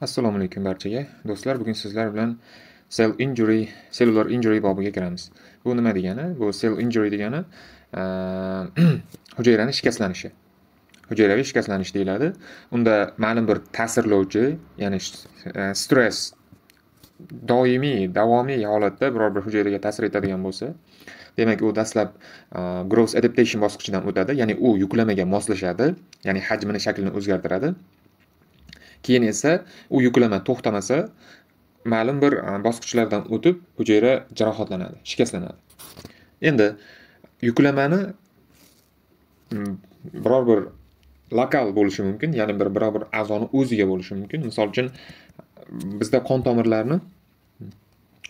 Assalomu alaykum barchaga. Do'stlar, bugun sizlar bilan cell injury, cellular injury bobiga kiramiz. Bu nima degani? Bu cell injury degani hujayrani shikastlanishi. Hujayraviy shikastlanish deyiladi. Unda ma'lum bir ta'sirlovchi, ya'ni stress doimiy, davomiy holatda biror bir hujayraga ta'sir etadigan bo'lsa, demak u dastlab growth adaptation bosqichidan o'tadi, ya'ni u yuklamaga moslashadi, ya'ni hajmini, shaklini o'zgartiradi. Keyin esa u yuklama to'xtamasa, ma'lum bir e, bosqichlardan o'tib hujayra jarohatlanadi, shikastlanadi. Endi yuklamani biror bir lokal bo'lishi mumkin, ya'ni bir biror bir a'zoni o'ziga bo'lishi mumkin. Misol uchun bizda qon tomirlarini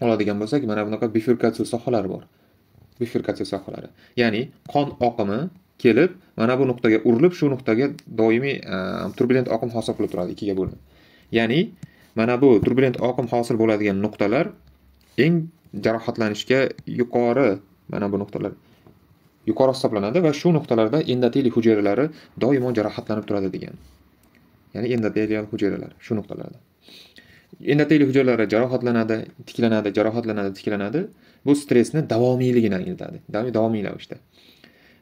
oladigan bo'lsak, mana bunaqa bifurkatsiya sohalari bor. Bifurkatsiya sohalari. Ya'ni qon oqimi kelib, mana bu nuqtaga urilib, shu nuqtaga doimiy e, turbulent oqim hosil qilib turadi, ikkiga bo'linib. Ya'ni mana bu turbulent oqim hosil bo'ladigan nuqtalar eng jarohatlanishga yuqori mana bu nuqtalar yuqori hisoblanadi va shu nuqtalarda endoteliy hujayralari doimo jarohatlanib turadi degan. Ya'ni endotelial hujayralar shu nuqtalarda. Endoteliy hujayralari jarohatlanadi, tiklanadi, jarohatlanadi, tiklanadi. Bu stressni davomiyligini anglatadi. Davomiy ravishda.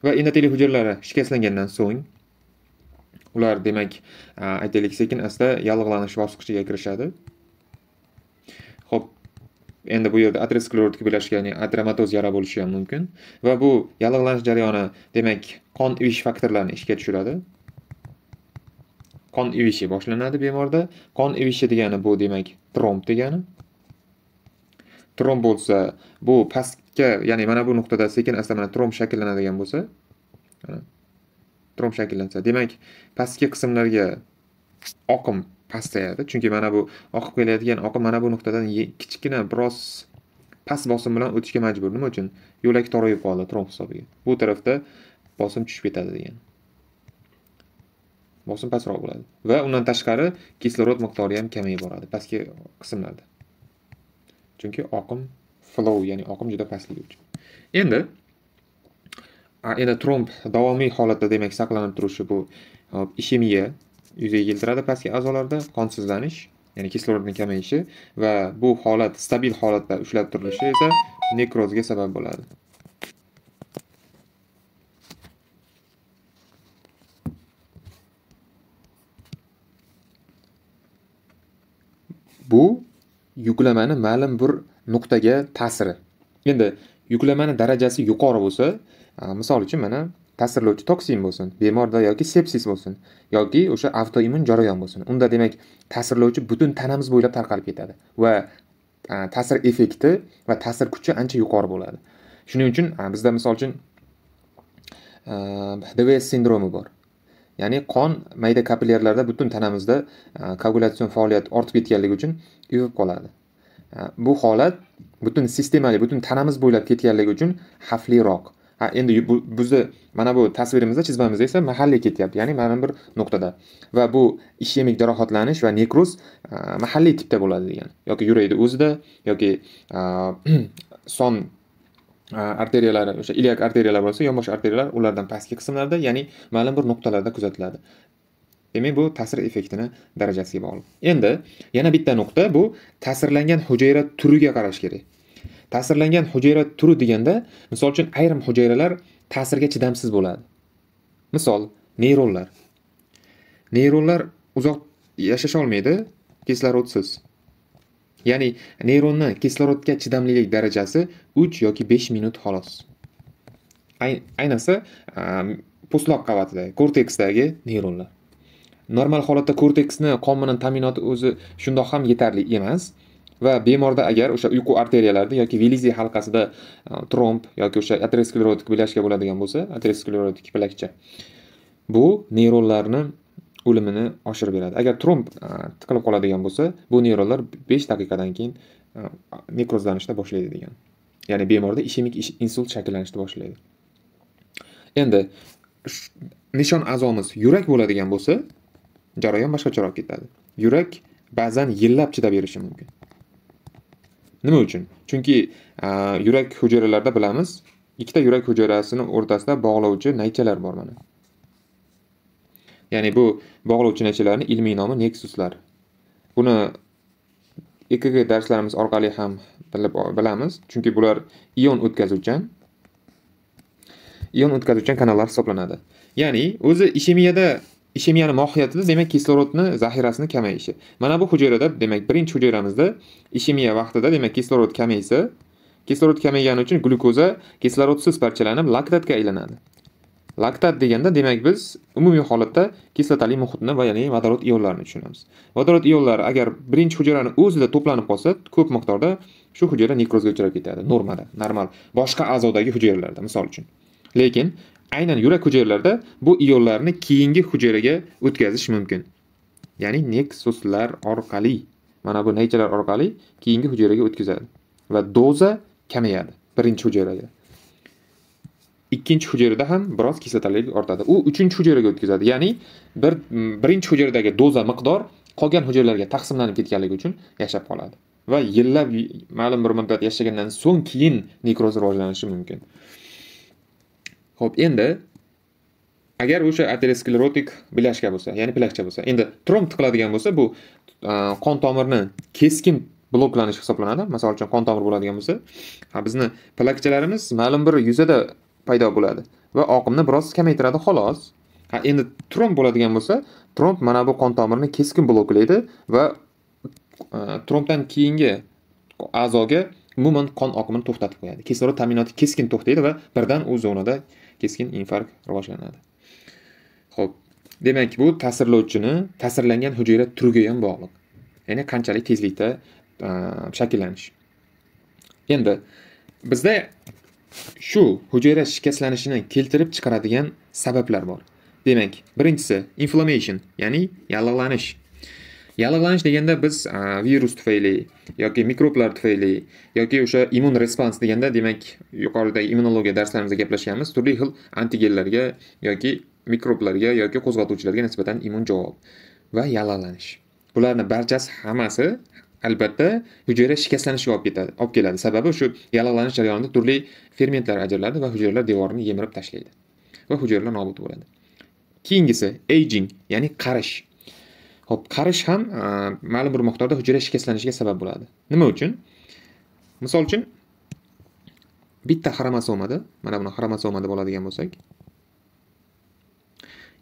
Va endoteliy hujayralari shikastlangandan so'ng ular demak aytaylik sekin asta yallig'lanish bosqichiga kirishadi. Xo'p, endi bu yerda atresklerotik belashga ya'ni atromatoz yara bo'lishi ham mumkin va bu yallig'lanish jarayoni demak qon ivish faktorlarini ishga tushiradi. Qon ivishi boshlanadi bemorda. Qon ivishi degani bu demak tromb degani. Tromb bo'lsa, bu pastga, ya'ni mana bu nuqtada sekin asta mana tromb shakllanadigan bo'lsa, tromb shakllansa, demak pastki qismlarga oqim pasayadi. Chunki mana bu oqib kelayotgan oqim mana bu nuqtadan kichkina biroz past bosim bilan o'tishga majbur. Nima uchun? Yo'lak torayib qoldi tromb hisobiga. Bu tarafda bosim tushib ketadi degan. Bosim pastroq bo'ladi va undan tashqari kislorod miqdori ham kamayib boradi pastki qismlarda. Chunki oqim flow, ya'ni oqim juda pastligi uchun. Endi endi tromb davomiy holatda demak saqlanib turishi bu ishemiya yuzaga keltiradi pastki a'zolarda qonsizlanish, ya'ni kislorodning kamayishi va bu holat stabil holatda ushlab turilishi esa nekrozga sabab bo'ladi. Bu yuklamani ma'lum bir nuqtaga ta'siri. Endi yuklamani darajasi yuqori bo'lsa, misol uchun mana ta'sirlovchi toksin bo'lsin, bemorda yoki sepsis bo'lsin yoki o'sha avtoimmun jarayon bo'lsin. Unda demak ta'sirlovchi butun tanamiz bo'ylab tarqalib ketadi va ta'sir effekti va ta'sir kuchi ancha yuqori bo'ladi. Shuning uchun bizda misol uchun DVS sindromi bor. Ya'ni qon mayda kapillyarlarda butun tanamizda koagulyatsion faoliyat ortib ketganligi uchun ivib qoladi. Bu holat butun sistemali, butun tanamiz bo'ylab ketganligi uchun xavfliroq. Ha, endi bu bizni mana bu tasvirimizda, chizmamizda esa mahalliy ketyapti, ya'ni mana bir nuqtada. Va bu ishemik jarohatlanish va nekroz mahalliy tipda bo'ladi degan. Yoki yurakni o'zida yoki son arteriyalari, o'sha iliak arteriyalar bo'lsa, yonbosh arteriyalar ulardan pastki qismlarda, ya'ni ma'lum bir nuqtalarda kuzatiladi. Demak, bu ta'sir effektini darajasiga bog'liq. Endi yana bitta nuqta bu ta'sirlangan hujayra turiga qarash kerak. Ta'sirlangan hujayra turi deganda, misol uchun ayrim hujayralar ta'sirga chidamsiz bo'ladi. Misol, neyronlar. Neyronlar uzoq yashasha olmaydi kislorodsiz. Ya'ni neyronni kislorodga chidamlilik darajasi 3 yoki 5 minut xolos. Ayniqsa postloq qavatidagi, korteksdagi neyronlar. Normal holatda korteksni qon bilan ta'minoti o'zi shundoq ham yetarli emas. va bemorda agar o'sha uyqu arteriyalarida yoki Vilizi halqasida e, tromb yoki o'sha aterosklerotik bilashka bo'ladigan bo'lsa, aterosklerotik bilakcha bu neyronlarni o'limini oshirib beradi. Agar tromb e, tiqilib qoladigan bo'lsa, bu neyronlar 5 daqiqadan keyin e, nekrozlanishni boshlaydi degan. Ya'ni bemorda ishemik insult shakllanishni boshlaydi. Endi nishon a'zomiz yurak bo'ladigan bo'lsa, jarayon boshqacharoq ketadi. Yurak ba'zan yillab chidab berishi mumkin. Nima uchun? Chunki yurak hujayralarida bilamiz, ikkita yurak hujayrasini o'rtasida bog'lovchi naychalar bor mana. Ya'ni bu bog'lovchi naychalarni ilmiy nomi neksuslar. buni ekg darslarimiz orqali ham bilib bilamiz chunki bular ion o'tkazuvchan ion o'tkazuvchan kanallar hisoblanadi ya'ni o'zi ishemiyada ishemiyani mohiyatida demak kislorodni zaxirasini kamayishi mana bu hujayrada demak birinchi hujayramizda ishemiya vaqtida demak kislorod kamaysa kislorod kamaygani uchun glyukoza kislorodsiz parchalanib laktatga aylanadi. Laktat deganda demak biz umumiy holatda kislotali muhitni va ya'ni vodorod ionlarini tushunamiz. Vodorod ionlari agar birinchi hujayrani o'zida to'planib qolsa ko'p miqdorda shu hujayra nekrozga uchrab ketadi. Normada normal boshqa a'zodagi hujayralarda misol uchun. Lekin aynan yurak hujayralarida bu ionlarni keyingi hujayraga o'tkazish mumkin. Ya'ni neksuslar orqali mana bu naychalar orqali keyingi hujayraga o'tkazadi va doza kamayadi birinchi hujayraga. Ikkinchi hujayrada ham biroz kislotalilik ortadi. U uchinchi hujayraga o'tkazadi. Ya'ni bir birinchi hujayradagi doza miqdor qolgan hujayralarga taqsimlanib ketganligi uchun yashab qoladi va yillab ma'lum bir muddat yashagandan so'ng keyin nekroz rivojlanishi mumkin. Ho'p endi agar o'sha aterosklerotik bilashka bo'lsa ya'ni plakcha bo'lsa endi tromb tiqiladigan bo'lsa bu qon tomirni keskin bloklanish hisoblanadi. Masalan uchun qon tomir bo'ladigan bo'lsa bizni plakchalarimiz ma'lum bir yuzada paydo bo'ladi va oqimni biroz kamaytiradi xolos. Ha endi tromb bo'ladigan bo'lsa tromb mana bu qon tomirni keskin bloklaydi va trombdan keyingi a'zoga umuman qon oqimini to'xtatib qo'yadi. Kislorod ta'minoti keskin to'xtaydi va birdan u zonada keskin infarkt rivojlanadi. Ho'p demak bu ta'sirlovchini ta'sirlangan hujayra turiga ham bog'liq. Ya'ni qanchalik tezlikda shakllanish. Endi bizda shu hujayra shikastlanishini keltirib chiqaradigan sabablar bor. Demak birinchisi inflammation ya'ni yallig'lanish. Yallig'lanish deganda biz virus tufayli yoki mikroblar tufayli yoki o'sha immun respons deganda demak yuqoridagi immunologiya darslarimizda gaplashganmiz turli xil antigenlarga yoki mikroblarga yoki qo'zg'atuvchilarga nisbatan immun javob va yallig'lanish bularni barchasi hammasi albatta hujayra shikastlanishiga olib ketadi olib keladi. Sababi shu yallig'lanish jarayonida turli fermentlar ajraladi va hujayralar devorini yemirib tashlaydi va hujayralar nobud bo'ladi. Keyingisi aging ya'ni qarish. Ho'p qarish ham e, ma'lum bir miqdorda hujayra shikastlanishiga sabab bo'ladi. Nima uchun? Misol uchun bitta xromosomada mana buni xromosoma deb oladigan bo'lsak.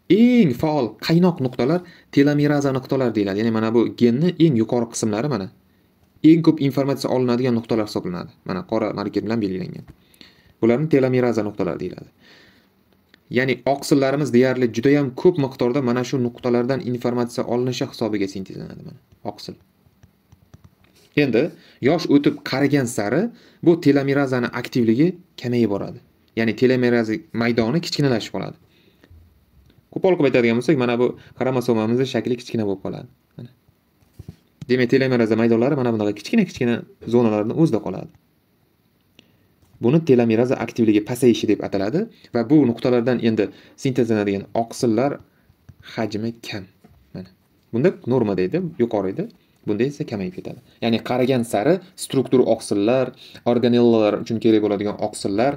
Eng faol qaynoq nuqtalar telomeraza nuqtalar deyiladi. Ya'ni mana bu genni eng yuqori qismlari mana. Eng ko'p informatsiya olinadigan nuqtalar hisoblanadi. Mana qora marker bilan belgilangan. Bularni telomeraza nuqtalar deyiladi. Ya'ni oqsillarimiz deyarli judayam ko'p miqdorda mana shu nuqtalardan informatsiya olinishi hisobiga sintezlanadi mana oqsil. Endi yosh o'tib qarigan sari bu telomerazani aktivligi kamayib boradi. Ya'ni telomeraza maydoni kichkinalashib qoladi. Qo'pol qilib aytadigan bo'lsak mana bu xromosomamizni shakli kichkina bo'lib qoladi. Mana. Demak telomeraza maydonlari mana bunaqa kichkina kichkina zonalarni o'zida qoladi. Buni telomeraza aktivligi pasayishi deb ataladi va bu nuqtalardan endi sintezlanadigan oqsillar hajmi kam. Mana. Bunda normada edi yuqori edi. Bunda esa kamayib ketadi. Ya'ni qaragan sari struktur oqsillar organellalar uchun kerak bo'ladigan oqsillar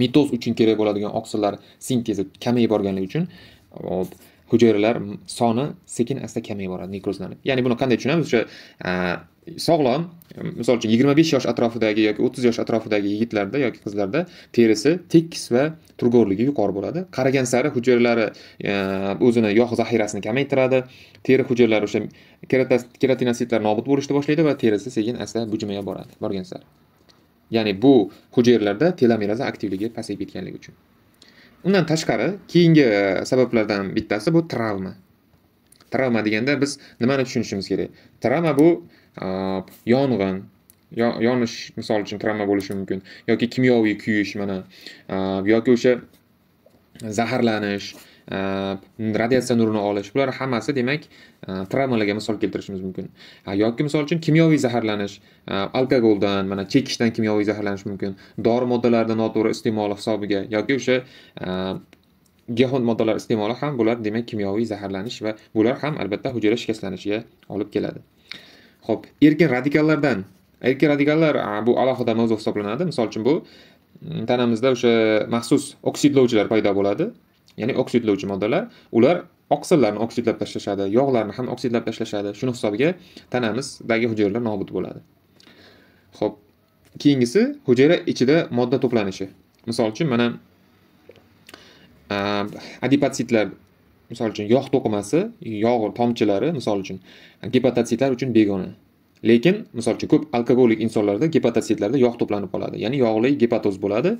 mitoz uchun kerak bo'ladigan oqsillar sintezi kamayib borganligi uchun hujayralar soni sekin asta kamayib boradi nekrozlanib ya'ni buni qanday tushunamiz? O'sha sog'lom. Misol uchun yigirma besh yosh atrofidagi yoki o'ttiz yosh atrofidagi yigitlarda yoki qizlarda terisi tekis va turg'orligi yuqori bo'ladi. Qaragan sari hujayralari e, o'zini yog' zaxirasini kamaytiradi. Teri hujayralari o'sha keratinositlar nobud bo'lishni boshlaydi va terisi sekin asta bujmaya boradi borgan sari. Ya'ni bu hujayralarda telomeraza aktivligi pasayib ketganligi uchun. Undan tashqari keyingi e, sabablardan bittasi bu travma. Travma deganda biz nimani tushunishimiz kerak? Travma bu yong'in yonish misol uchun travma bo'lishi mumkin yoki kimyoviy kuyish mana yoki o'sha zaharlanish radiatsiya nurini olish bular hammasi demak travmalarga misol keltirishimiz mumkin. Yoki misol uchun kimyoviy zaharlanish alkogoldan mana chekishdan kimyoviy zaharlanish mumkin dori moddalarni noto'g'ri iste'moli hisobiga yoki o'sha giyohvand moddalar iste'moli ham bular demak kimyoviy zaharlanish va bular ham albatta hujayra shikastlanishiga olib keladi. Ho'p erkin radikallardan erkin radikallar bu alohida mavzu hisoblanadi. Misol uchun bu mm, tanamizda o'sha maxsus oksidlovchilar paydo bo'ladi. Ya'ni oksidlovchi moddalar ular oqsillarni oksidlab tashlashadi yog'larni ham oksidlab tashlashadi. Shuni hisobiga tanamizdagi hujayralar nobud bo'ladi. Ho'p keyingisi hujayra ichida modda to'planishi. Misol uchun mana Ehm, adipatsitlar misol uchun yog' to'qimasi yog' tomchilari misol uchun gepatotsitlar uchun begona. Lekin misol uchun ko'p alkogolik insonlarda gepatotsitlarda yog' to'planib qoladi. Ya'ni yog'li gepatoz bo'ladi.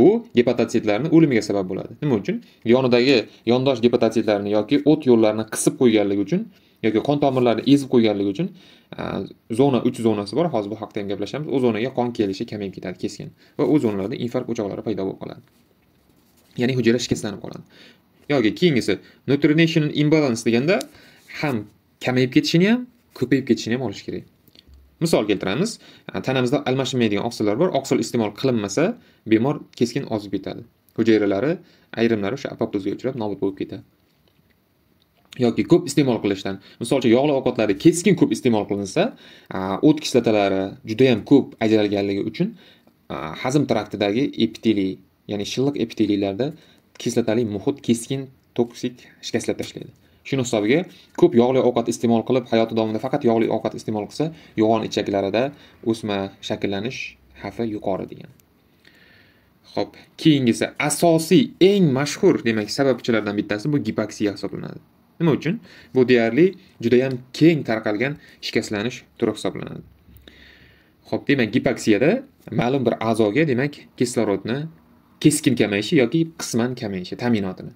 Bu gepatotsitlarni o'limiga sabab bo'ladi. Nima uchun? Yonidagi yondosh gepatotsitlarni yoki o't yo'llarini qisib qo'yganligi uchun yoki qon tomirlarini ezib qo'yganligi uchun zona uch zonasi bor. Hozir bu haqida ham gaplashamiz. U zonaga qon kelishi kamayib ketadi keskin. Va u zonalarda infarkt o'choqlari paydo bo'lib qoladi. Ya'ni hujayra shikastlanib qoladi. Yoki keyingisi nutritional imbalance deganda ham kamayib ketishini ham ko'payib ketishini ham olish kerak. Misol keltiramiz tanamizda almashinmaydigan oqsillar bor oqsil iste'mol qilinmasa bemor keskin ozib ketadi. Hujayralari ayrimlari o'sha apoptozga uchrab nobud bo'lib ketadi. Yoki ko'p iste'mol qilishdan misol uchun yog'li ovqatlarni keskin ko'p iste'mol qilinsa o't kislotalari judayam ko'p ajralganligi uchun hazm traktidagi epiteliy ya'ni shilliq epiteliylarda kislotali muhit keskin toksik shikastlab tashlaydi shuni hisobiga ko'p yog'li ovqat iste'mol qilib hayoti davomida faqat yog'li ovqat iste'mol qilsa yo'g'on ichaklarida o'sma shakllanish xavfi yuqori degan. Ho'p keyingisi asosiy eng mashhur demak sababchilardan bittasi bu gipoksiya hisoblanadi. Nima uchun? Bu deyarli judayam keng tarqalgan shikastlanish turi hisoblanadi. Ho'p demak gipoksiyada ma'lum bir a'zoga demak kislorodni keskin kamayishi yoki qisman kamayishi ta'minotini.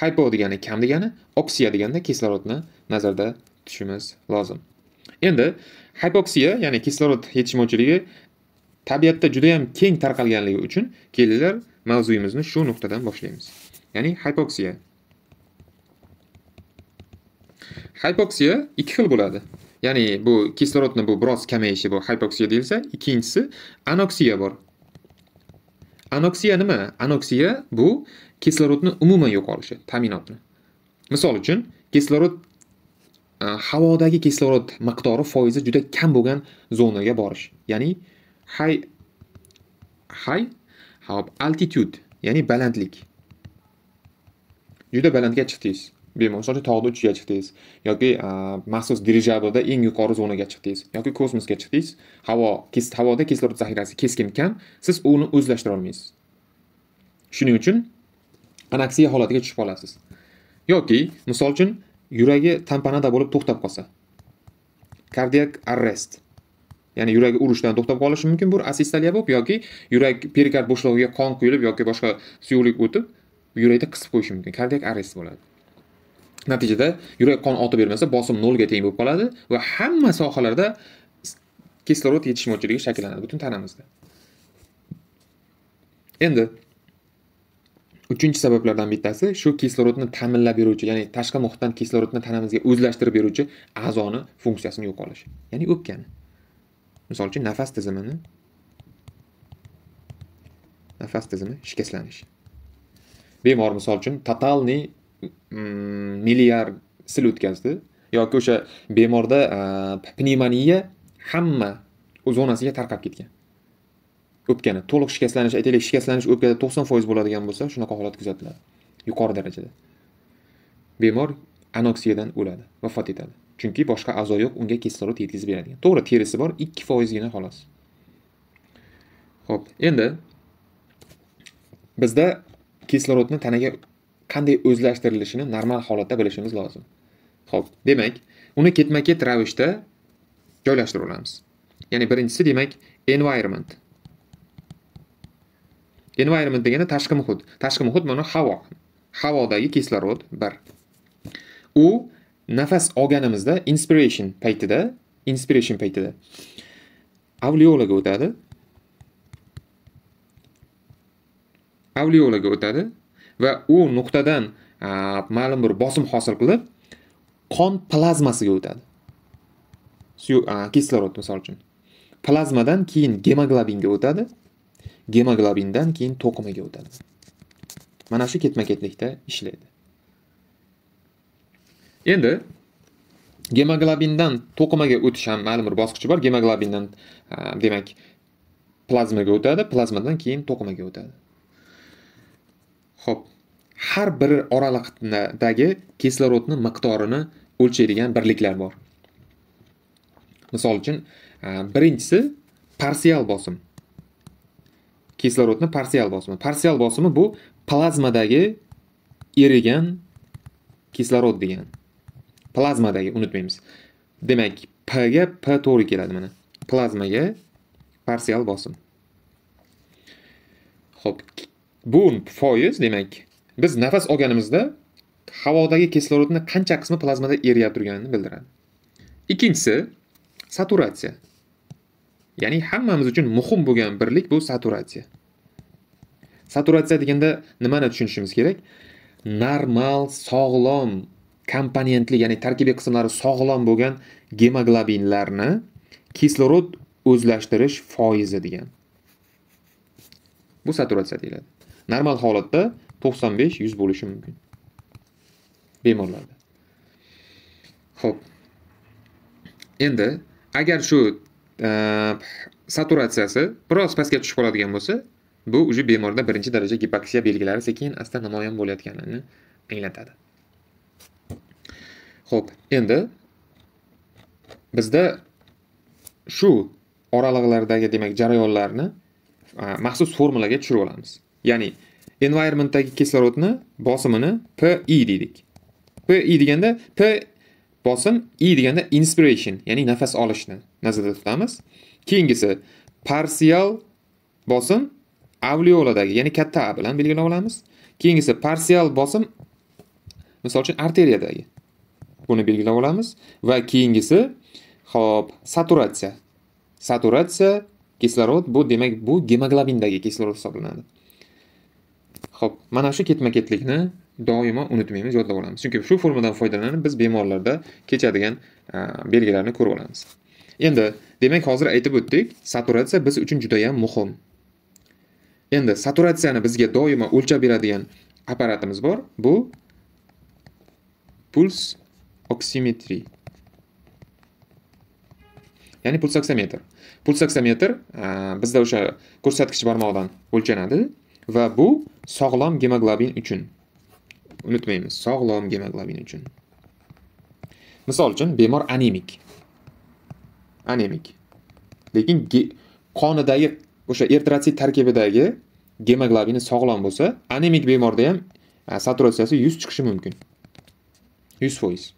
Hypo degani kam degani oksiya deganda kislorodni nazarda tutishimiz lozim. Endi hypoksiya ya'ni kislorod yetishmovchiligi tabiatda judayam keng tarqalganligi uchun kelinglar mavzuyimizni shu nuqtadan boshlaymiz. Ya'ni hypoksiya. Hypoksiya ikki xil bo'ladi. Ya'ni bu kislorodni bu biroz kamayishi bu hypoksiya deyilsa ikkinchisi anoksiya bor. Anoksiya nima? Anoksiya bu kislorodni umuman yo'qolishi ta'minotni. Misol uchun kislorod e, havodagi kislorod miqdori foizi juda kam bo'lgan zonaga borish. Ya'ni hay hay hop altitude ya'ni balandlik. Juda balandga chiqdingiz. Bemalol misol uchun tog'da uchiga chiqdingiz. Yoki e, maxsus dirijablda eng yuqori zonaga chiqdingiz. Yoki kosmosga chiqdingiz. Havo havoda kislorod zaxirasi keskin kam siz uni o'zlashtira olmaysiz. Shuning uchun anaksiya holatiga tushib qolasiz. Yoki misol uchun yuragi tampanada bo'lib to'xtab qolsa. Kardiak arrest. Ya'ni yuragi urishdan to'xtab qolishi mumkin bu asistoliya bo'lib yoki yurak perikard bo'shlig'iga qon quyilib yoki boshqa suyuqlik o'tib yurakda qisib qo'yishi mumkin. Kardiak arrest bo'ladi. Natijada yurak qon otib bermasa bosim nolga teng bo'lib qoladi va hamma sohalarda kislorod yetishmovchiligi shakllanadi butun tanamizda. Endi uchinchi sabablardan bittasi shu kislorodni ta'minlab beruvchi ya'ni tashqi muhitdan kislorodni tanamizga o'zlashtirib beruvchi a'zoni funksiyasini yo'qolishi ya'ni o'pkani. Misol uchun nafas tizimini nafas tizimi shikastlanishi bemor misol uchun totalniy Mm, milliard sil o'tkazdi yoki o'sha bemorda e, pnevmoniya hamma zonasiga tarqab ketgan. O'pkani to'liq shikastlanish aytaylik shikastlanish o'pkada to'qson foiz bo'ladigan bo'lsa shunaqa holat kuzatiladi. Yuqori darajada. Bemor anoksiyadan o'ladi vafot etadi. Chunki boshqa a'zo yo'q unga kislorod yetkazib beradigan. To'g'ri terisi bor ikki foizgina xolos. Ho'p endi bizda kislorodni tanaga qanday o'zlashtirilishini normal holatda bilishimiz lozim. Ho'p demak uni ketma ket ravishda joylashtirib olamiz ya'ni birinchisi demak environment. Environment degani tashqi muhit. Tashqi muhit mana havo. Havodagi kislorod bir. U nafas olganimizda inspiration paytida inspiration paytida avliolaga o'tadi. Avliolaga o'tadi. Va u nuqtadan ma'lum bir bosim hosil qilib qon plazmasiga o'tadi. Kislorod misol uchun. Plazmadan keyin gemoglobinga o'tadi gemoglobindan keyin to'qimaga o'tadi. Mana shu ketma ketlikda ishlaydi. Endi gemoglobindan to'qimaga o'tish ham ma'lum bir bosqichi bor. Gemoglobindan demak plazmaga o'tadi plazmadan keyin to'qimaga o'tadi. Xo'p, har bir oraliqdagi kislorodni miqdorini o'lchaydigan birliklar bor. Misol uchun birinchisi parsial bosim. Kislorodni parsial bosimi. Parsial bosimi bu plazmadagi erigan kislorod degan. Plazmadagi unutmaymiz. Demak p ga p to'g'ri keladi mana. Plazmaga parsial bosim. Xo'p, bu foiz demak biz nafas olganimizda havodagi kislorodni qancha qismi plazmada eriyab turganini bildiradi. Ikkinchisi saturatsiya. Ya'ni hammamiz uchun muhim bo'lgan birlik bu saturatsiya. Saturatsiya deganda nimani tushunishimiz kerak? Normal sog'lom komponentli ya'ni tarkibiy qismlari sog'lom bo'lgan gemoglobinlarni kislorod o'zlashtirish foizi degan. Bu saturatsiya deyiladi. Normal holatda to'qson besh yuz bo'lishi mumkin. Bemorlarda. Ho'p endi agar shu e, saturatsiyasi biroz pastga tushib qoladigan bo'lsa bu уже bemorda birinchi daraja gipoksiya belgilari sekin asta namoyon bo'layotganini anglatadi. Ho'p endi bizda shu oralig'lardagi demak jarayonlarni e, maxsus formulaga tushirib olamiz. Ya'ni environmentdagi kislorodni bosimini pi deydik. Pi deganda p bosim i deganda inspiration ya'ni nafas olishni nazarda tutamiz. Keyingisi parsial bosim alveoladagi, ya'ni katta a bilan belgilab olamiz. Keyingisi parsial bosim misol uchun arteriyadagi. Buni belgilab olamiz. Va keyingisi hop saturatsiya. Saturatsiya kislorod bu demak bu gemoglobindagi kislorod hisoblanadi. Ho'p mana shu ketma ketlikni doimo unutmaymiz yodlab olamiz. Chunki shu formuladan foydalanib biz bemorlarda kechadigan e, belgilarni ko'rib olamiz. Endi demak hozir aytib o'tdik saturatsiya biz uchun judayam muhim. Endi saturatsiyani bizga doimo o'lchab beradigan apparatimiz bor. Bu puls oksimetri. Ya'ni pulsoksometr pulsoksometr e, bizda o'sha ko'rsatkich barmoqdan o'lchanadi. Va bu sog'lom gemoglobin uchun. Unutmaymiz sog'lom gemoglobin uchun. Misol uchun bemor anemik. Anemik. Lekin qonidagi o'sha eritrotsit tarkibidagi gemoglobini sog'lom bo'lsa anemik bemorda ham saturatsiyasi yuz chiqishi mumkin. Yuz foiz.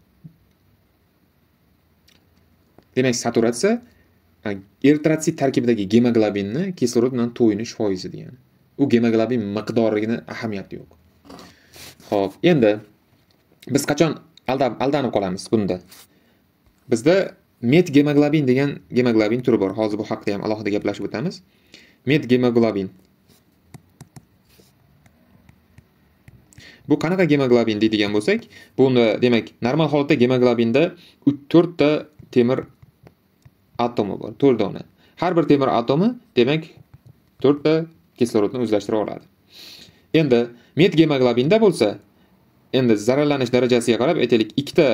Demak saturatsiya eritrotsit tarkibidagi gemoglobinni kislorod bilan to'yinish foizi degani. U gemoglobin miqdorini ahamiyati yo'q Xo'p, endi biz qachon aldab aldanib qolamiz bunda? Bizda met gemoglobin degan gemoglobin turi bor. Hozir bu haqida ham alohida gaplashib o'tamiz. Met gemoglobin. Bu qanaqa gemoglobin deydigan bo'lsak, buni demak normal holatda gemoglobinda 4 ta temir atomi bor, 4 dona. Har bir temir atomi demak 4 ta kislorodni o'zlashtira oladi. Endi met gemoglobinda bo'lsa, endi zararlanish darajasiga qarab aytaylik, ikkita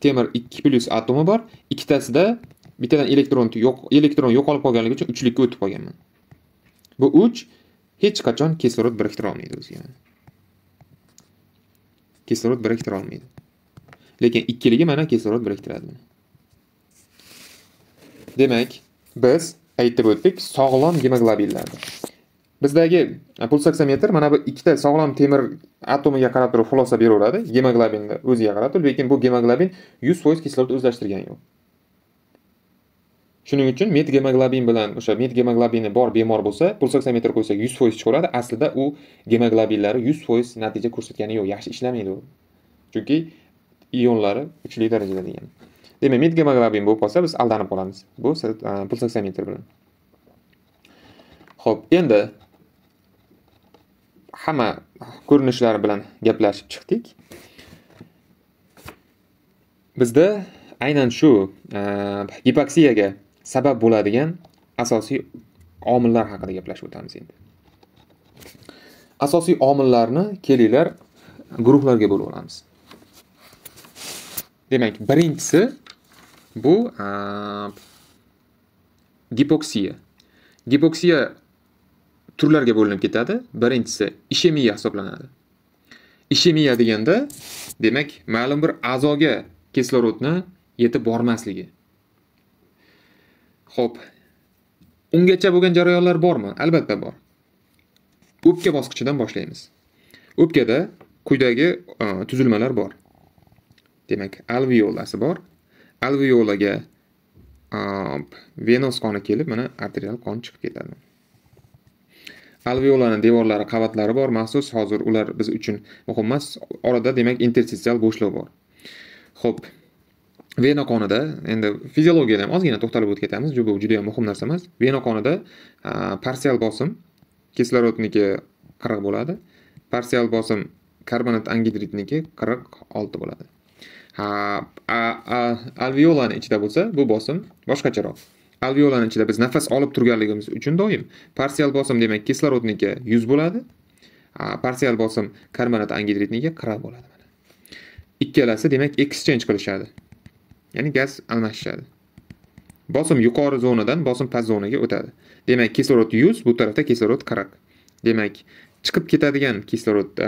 temir 2 plyus atomi bor, ikkitasida bittadan elektron yo'q, elektron yo'qolib qolganligi uchun uchlikka o'tib qolganman. Bu uch hech qachon kislorod biriktira olmaydi o'ziga. Kislorod biriktira olmaydi. Lekin ikkiligi mana kislorod biriktiradi. Demak, biz aytib o'tdik, sog'lom gemoglobinlardir bizdagi e, pulsoksometr mana bu ikkita sog'lom temir atomiga qarab turib xulosa beraveradi. Gemoglobinni o'ziga qarab turib lekin bu gemoglobin yuz foiz kislorod o'zlashtirgani yo'q. Shuning uchun metgemoglobin bilan o'sha met gemoglobini bor bemor bo'lsa pulsoksometr qo'ysak yuz foiz chiqaveradi. Aslida u gemoglobinlari yuz foiz natija ko'rsatgani yo'q. Yaxshi ishlamaydi u. Chunki ionlari uchli darajada degan. Demak metgemoglobin bo'lib qolsa biz aldanib qolamiz bu e, pulsoksometr bilan. Ho'p endi hamma ko'rinishlari bilan gaplashib chiqdik. Bizda aynan shu e, gipoksiyaga sabab bo'ladigan asosiy omillar haqida gaplashib o'tamiz endi. Asosiy omillarni kelinglar guruhlarga bo'lib olamiz. Demak birinchisi bu e, gipoksiya. Gipoksiya turlarga bo'linib ketadi. Birinchisi ishemiya hisoblanadi. Ishemiya deganda demak ma'lum bir a'zoga kislorodni yetib bormasligi. Ho'p ungacha bo'lgan jarayonlar bormi? Albatta bor. O'pka bosqichidan boshlaymiz. O'pkada quyidagi e, tuzilmalar bor. Demak alveolasi bor. Alveolaga e, venos qoni kelib mana arterial qon chiqib ketadi. Alveolani devorlari qavatlari bor. Maxsus hozir ular biz uchun muhim emas orada demak interstitsial bo'shliq bor. Ho'p vena qonida endi fiziologiyada ham ozgina to'xtalib o'tib ketamiz. Bu juda yam muhim narsa emas. Vena qonida parsial bosim kislorodniki qirq bo'ladi. Parsial bosim karbonat angidridniki qirq olti bo'ladi. Alveolani ichida bo'lsa bu bosim boshqacharoq. Alveolani ichida biz nafas olib turganligimiz uchun doim parsial bosim demak kislorodniki yuz bo'ladi. Parsial bosim karbonat angidritniki qirq bo'ladi mana. Ikkalasi demak exchange qilishadi. Ya'ni gaz almashishadi. Bosim yuqori zonadan bosim past zonaga o'tadi. Demak kislorod yuz bu tarafda kislorod qirq. Demak chiqib ketadigan kislorod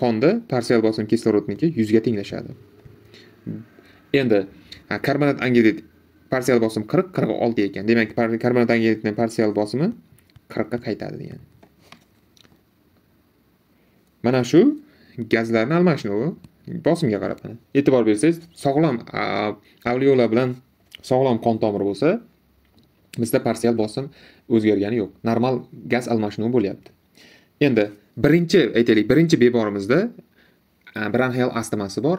qonda parsial bosim kislorodniki yuzga tenglashadi. Endi karbonat angidrid parsial bosim qirq qirq olti ekan. Demak karbonat angidridni parsial bosimi qirqqa qaytadi degani mana shu gazlarni almashinuvi bosimga qarab mana. E'tibor bersangiz sog'lom alveola bilan sog'lom qon tomiri bo'lsa bizda parsial bosim o'zgargani yo'q. Normal gaz almashinuvi bo'lyapti. Endi birinchi aytaylik birinchi bemorimizda bronxial astmasi bor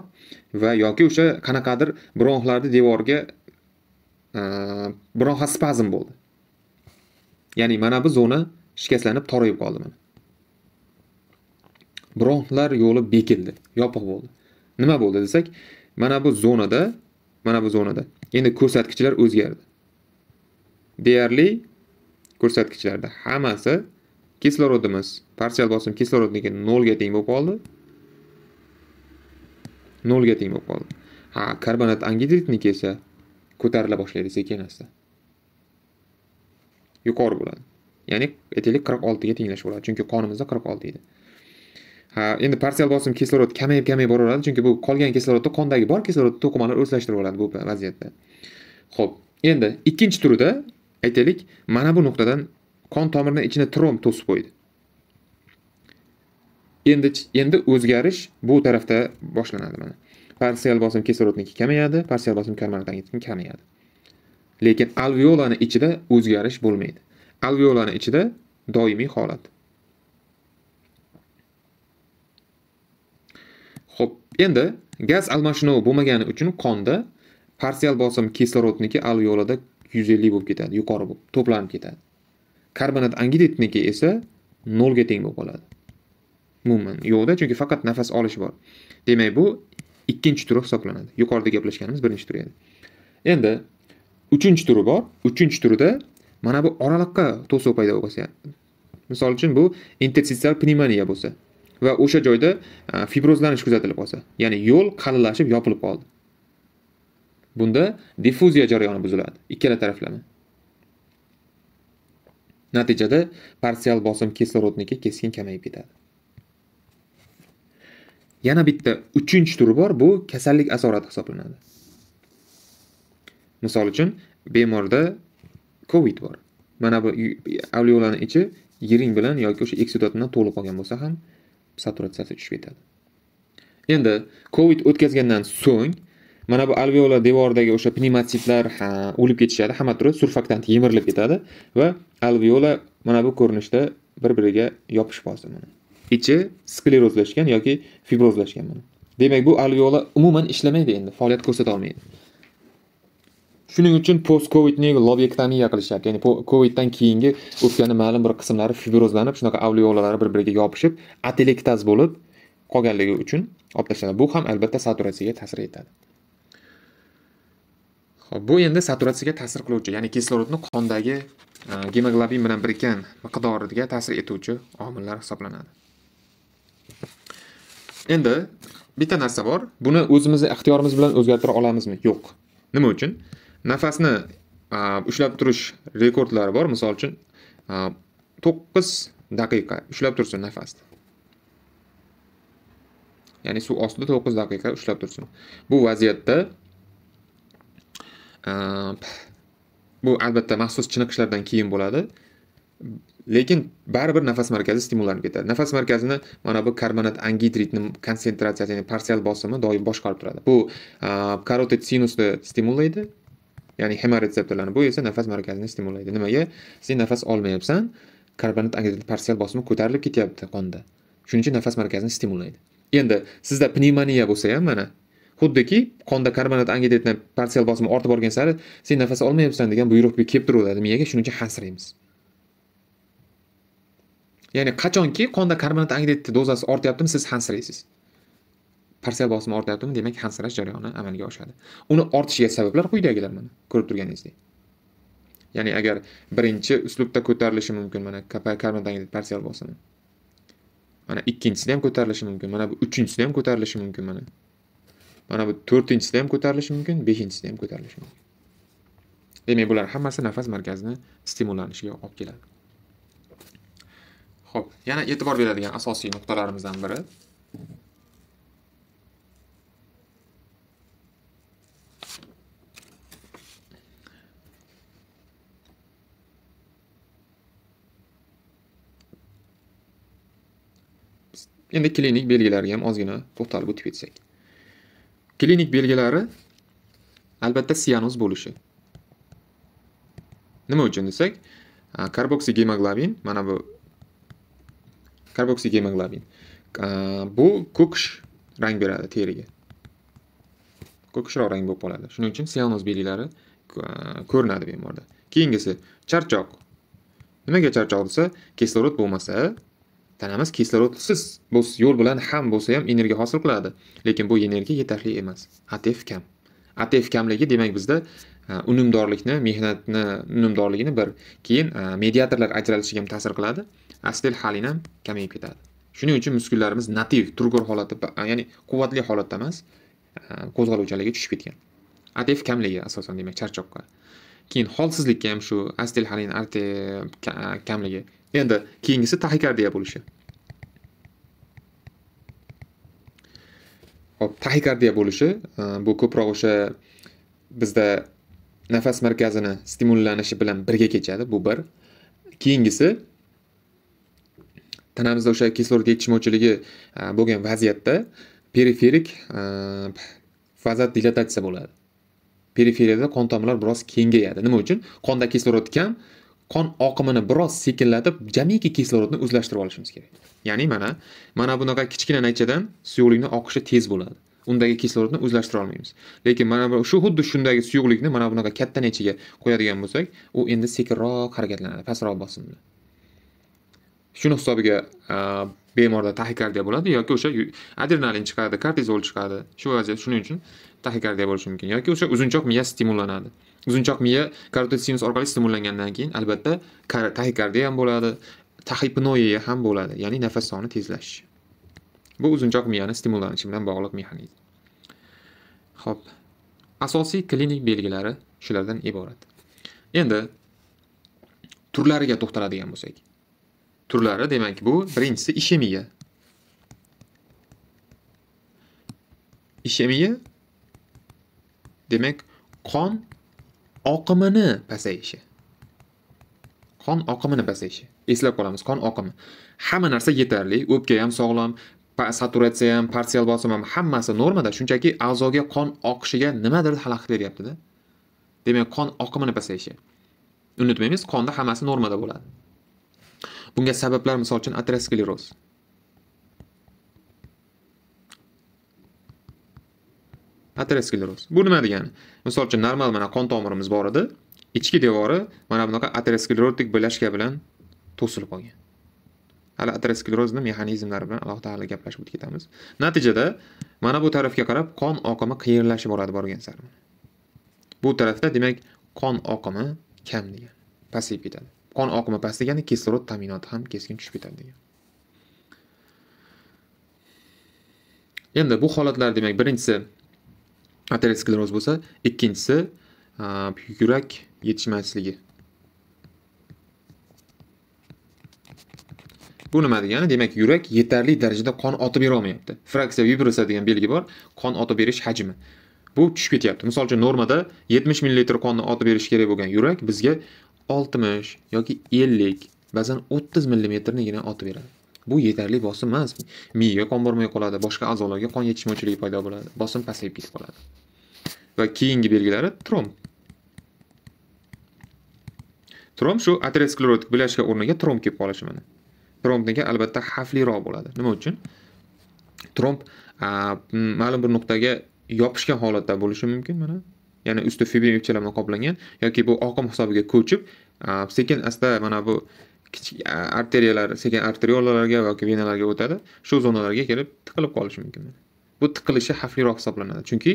va yoki o'sha qanaqadir bronxlarni devorga bronxospazm bo'ldi. Ya'ni mana bu zona shikastlanib torayib qoldi mana. Bronxlar yo'li bekildi yopiq bo'ldi. Nima bo'ldi desak mana bu zonada mana bu zonada endi ko'rsatkichlar o'zgardi. Deyarli ko'rsatkichlarda hammasi kislorodimiz parsial bosim kislorodniki nolga teng bo'lib qoldi. Nolga teng bo'lib qoldi. Ha karbonat angidridniki esa ko'tarila boshlaydi sekin asta. Yuqori bo'ladi. Ya'ni aytaylik qirq oltiga tenglash bo'ladi chunki qonimizda qirq olti edi. Ha endi parsial bosim kislorod kamayib kamayib boraveradi chunki bu qolgan kislorodni qondagi bor kislorod to'qimalar o'zlashtirib oladi bu vaziyatda. Ho'p endi ikkinchi turida aytaylik mana bu nuqtadan qon tomirini ichini tromb to'sib qo'ydi. Endi endi o'zgarish bu tarafda boshlanadi mana. Parsial bosim kislorodniki kamayadi parsial bosim karbonat kamayadi. Lekin alveolani ichida o'zgarish bo'lmaydi. Alveolani ichida doimiy holat. Ho'p endi gaz almashinuvi bo'lmagani uchun qonda parsial bosim kislorodniki alveolada yuz ellik bo'lib ketadi yuqori bo'lib to'planib ketadi. Karbonat angidridniki esa nolga teng bo'lib qoladi. Umuman yo'qda chunki faqat nafas olish bor. Demak bu ikkinchi turi hisoblanadi. Yuqorida gaplashganimiz birinchi turi edi. Endi uchinchi turi bor. Uchinchi turida mana bu oraliqqa to'siq paydo bo'lsa misol uchun bu interstitsial pnevmoniya bo'lsa va o'sha joyda e, fibrozlanish kuzatilib qolsa ya'ni yo'l qalinlashib yopilib qoldi. Bunda diffuziya jarayoni buziladi ikkala taraflama. Natijada parsial bosim kislorodniki keskin kamayib ketadi. Yana bitta uchinchi turi bor. Bu kasallik asorati hisoblanadi. Misol uchun bemorda covid bor. Mana bu alveolani ichi yiring bilan yoki o'sha eksudat bilan to'lib qolgan bo'lsa ham saturatsiyasi tushib ketadi endi covid o'tkazgandan so'ng mana bu alveola devoridagi o'sha pnevmatsitlar o'lib ketishadi. Hamma turi surfaktant yemirilib ketadi va alveola mana bu ko'rinishda bir biriga yopishib qolsa mana. Ichi sklerozlashgan yoki fibrozlashgan mana. Demak bu alveola umuman ishlamaydi endi faoliyat ko'rsata olmaydi. Shuning uchun post covidni lobektomiya qilishyapti ya'ni coviddan keyingi o'pkani ma'lum bir qismlari fibrozlanib shunaqa alveolalari bir biriga yopishib atelektaz bo'lib qolganligi uchun olib tashlanadi bu ham albatta saturatsiyaga ta'sir etadi. Xo'p, bu endi saturatsiyaga ta'sir qiluvchi, ya'ni kislorodni qondagi e, gemoglobin bilan birikkan miqdoriga ta'sir etuvchi omillar hisoblanadi. Endi bitta narsa bor. Buni o'zimizni ixtiyorimiz bilan o'zgartira olamizmi? Yo'q. Nima uchun? Nafasni ushlab turish rekordlari bor. Misol uchun 9 daqiqa ushlab tursin nafasni. ya'ni suv ostida to'qqiz daqiqa ushlab tursin bu vaziyatda bu albatta maxsus chiniqishlardan keyin bo'ladi lekin baribir nafas markazi stimullanib ketadi. Nafas markazini mana bu karbonat angidritni konsentratsiyasi ya'ni parsial bosimi doim boshqarib turadi. Bu karotid sinusni stimullaydi ya'ni hemoretseptorlarni bu esa nafas markazini stimullaydi nimaga? Sen nafas olmayapsan karbonat angidrit parsial bosimi ko'tarilib ketyapti qonda. Shuning uchun nafas markazini stimullaydi endi sizda pnevmoniya bo'lsa ham mana xuddiki qonda karbonat angidritni parsial bosimi ortib borgan sari sen nafas olmayapsan degan buyruq kelib turaveradi miyaga shuning uchun hansiraymiz ya'ni qachonki qonda karbonat dozasi ortyaptimi siz hansiraysiz. Parsial bosim ortyaptimi demak hansirash jarayoni amalga oshadi. Uni ortishiga sabablar quyidagilar mana ko'rib turganingizdek. Ya'ni agar birinchi uslubda ko'tarilishi mumkin mana karbonat angidrit parsial bosimi. Mana ikkinchisida ham ko'tarilishi mumkin mana bu uchinchisida ham ko'tarilishi mumkin mana. Mana bu to'rtinchisida ham ko'tarilishi mumkin beshinchisida ham ko'tarilishi mumkin. Demak bular hammasi nafas markazini stimullanishiga olib keladi. Xo'p, yana e'tibor beradigan asosiy nuqtalarimizdan biri. Endi klinik belgilariga ham ozgina to'xtalib o'tib ketsak. Klinik belgilari albatta sianoz bo'lishi. Nima uchun desak? Karboksigemoglobin mana bu karboksigemoglobin bu ko'kish rang beradi teriga. Ko'kishroq rang bo'lib qoladi. Shuning uchun sianoz belgilari ko'rinadi bemorda. Keyingisi charchoq. Nimaga charchoq desa kislorod bo'lmasa tanamiz kislorodsiz yo'l bilan ham bo'lsa ham energiya hosil qiladi. Lekin bu energiya yetarli emas. Atf kam. Atf kamligi demak bizda e, unumdorlikni mehnatni unumdorligini bir keyin e, mediatorlar ajralishiga ham ta'sir qiladi. Astel halin ham kamayib ketadi. Shuning uchun muskullarimiz nativ turgor holatda ya'ni quvvatli holatda emas e, qo'zg'aluvchanligi tushib ketgan. Atf kamligi asosan demak charchoqqa. Keyin holsizlikka ham shu astil halin arte kamligi. Endi keyingisi taxikardiya bo'lishi. Hop taxikardiya bo'lishi e, bu ko'proq o'sha bizda nafas markazini stimullanishi bilan birga kechadi bu bir. Keyingisi tanamizda o'sha kislorod yetishmovchiligi e, bo'lgan vaziyatda periferik e, vazat dilatatsiya bo'ladi. Periferiyada qon tomirlar biroz kengayadi. Nima uchun? Qonda kislorod kam qon oqimini biroz sekinlatib jamiki kislorodni o'zlashtirib olishimiz kerak. Ya'ni mana mana bunaqa kichkina naychadan suyuqlikni oqishi tez bo'ladi. Undagi kislorodni o'zlashtira olmaymiz. Lekin mana bu shu xuddi shundagi suyuqlikni mana bunaqa katta naychaga qo'yadigan bo'lsak u endi sekinroq harakatlanadi. Pastroq bosimda shuni hisobiga e, bemorda taxikardiya bo'ladi yoki o'sha adrenalin chiqadi kortizol chiqadi shu vaziyat shuning uchun taxikardiya bo'lishi mumkin. Yoki o'sha uzunchoq miya stimullanadi uzunchoq miya karotid sinus orqali stimullangandan keyin albatta taxikardiya ham bo'ladi taxipnoiya ham bo'ladi ya'ni nafas soni tezlashishi bu uzunchoq miyani stimullanishi bilan bog'liq mexanizm. Ho'p asosiy klinik belgilari shulardan iborat. Endi turlariga to'xtaladigan bo'lsak. Turlari demak bu birinchisi ishemiya. Ishemiya demak qon oqimini pasayishi. Qon oqimini pasayishi. Eslab qolamiz qon oqimi. Hamma narsa yetarli o'pka ham sog'lom saturatsiya ham parsial bosim ham hammasi normada. Shunchaki a'zoga qon oqishiga nimadir xalaqit beryaptida. Demak qon oqimini pasayishi. Unutmaymiz qonda hammasi normada bo'ladi. Bunga sabablar misol uchun ateroskleroz ateroskleroz bu nima degani? Misol uchun normal mana qon tomirimiz bor edi. Ichki devori mana bunaqa aterosklerotik bo'lashka bilan to'silib qolgan. Hali aterosklerozni mexanizmlari bilan alohida hali gaplashib o'tib ketamiz. Natijada mana bu tarafga qarab qon oqimi qiyinlashib boradi borgan sari. Bu tarafda demak qon oqimi kam degan pasayib ketadi. Qon oqimi past degani kislorod ta'minoti ham keskin tushib ketadi degan. Endi bu holatlar demak birinchisi ateroskleroz bo'lsa ikkinchisi yurak yetishmasligi. Bu nima degani? Demak yurak yetarli darajada qon otib bera olmayapti. Fraksiya vibrosa degan belgi bor qon otib berish hajmi. Bu tushib ketyapti. Misol uchun normada yetmish millilitr qonni otib berishi kerak bo'lgan yurak bizga oltmish yoki ellik ba'zan o'ttiz millimetrnigina otib beradi. Bu yetarli bosim emas miyaga qon bormay qoladi boshqa a'zolarga qon yetishmovchiligi paydo bo'ladi bosim pasayib ketib qoladi. Va keyingi belgilari tromb tromb shu aterosklerotik bilashka o'rniga tromb kelib qolishi mana trombniki albatta xavfliroq bo'ladi. Nima uchun? Tromb ma'lum bir nuqtaga yopishgan holatda bo'lishi mumkin mana. Ya'ni usti fibrin ipchalar bilan qoplangan yoki bu oqim hisobiga ko'chib sekin asta mana bu kichik arteriyalar sekin arteriolalarga yoki venalarga o'tadi shu zonalarga kelib tiqilib qolishi mumkin. Bu tiqilishi xavfliroq hisoblanadi. Chunki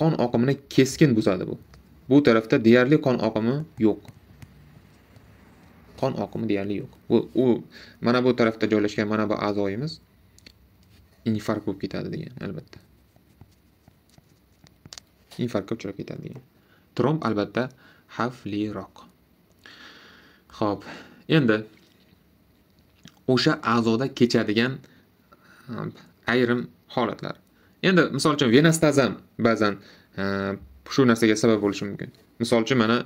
qon oqimini keskin buzadi bu. Bu tarafda deyarli qon oqimi yo'q. Qon oqimi deyarli yo'q. Bu u mana bu tarafda joylashgan mana bu a'zoyimiz infarkt bo'lib ketadi degan albatta. Infarktga uchrab ketadi tromb albatta xavfliroq. Ho'p endi o'sha a'zoda kechadigan ayrim holatlar. Endi misol uchun venastazam ba'zan shu narsaga sabab bo'lishi mumkin. Misol uchun mana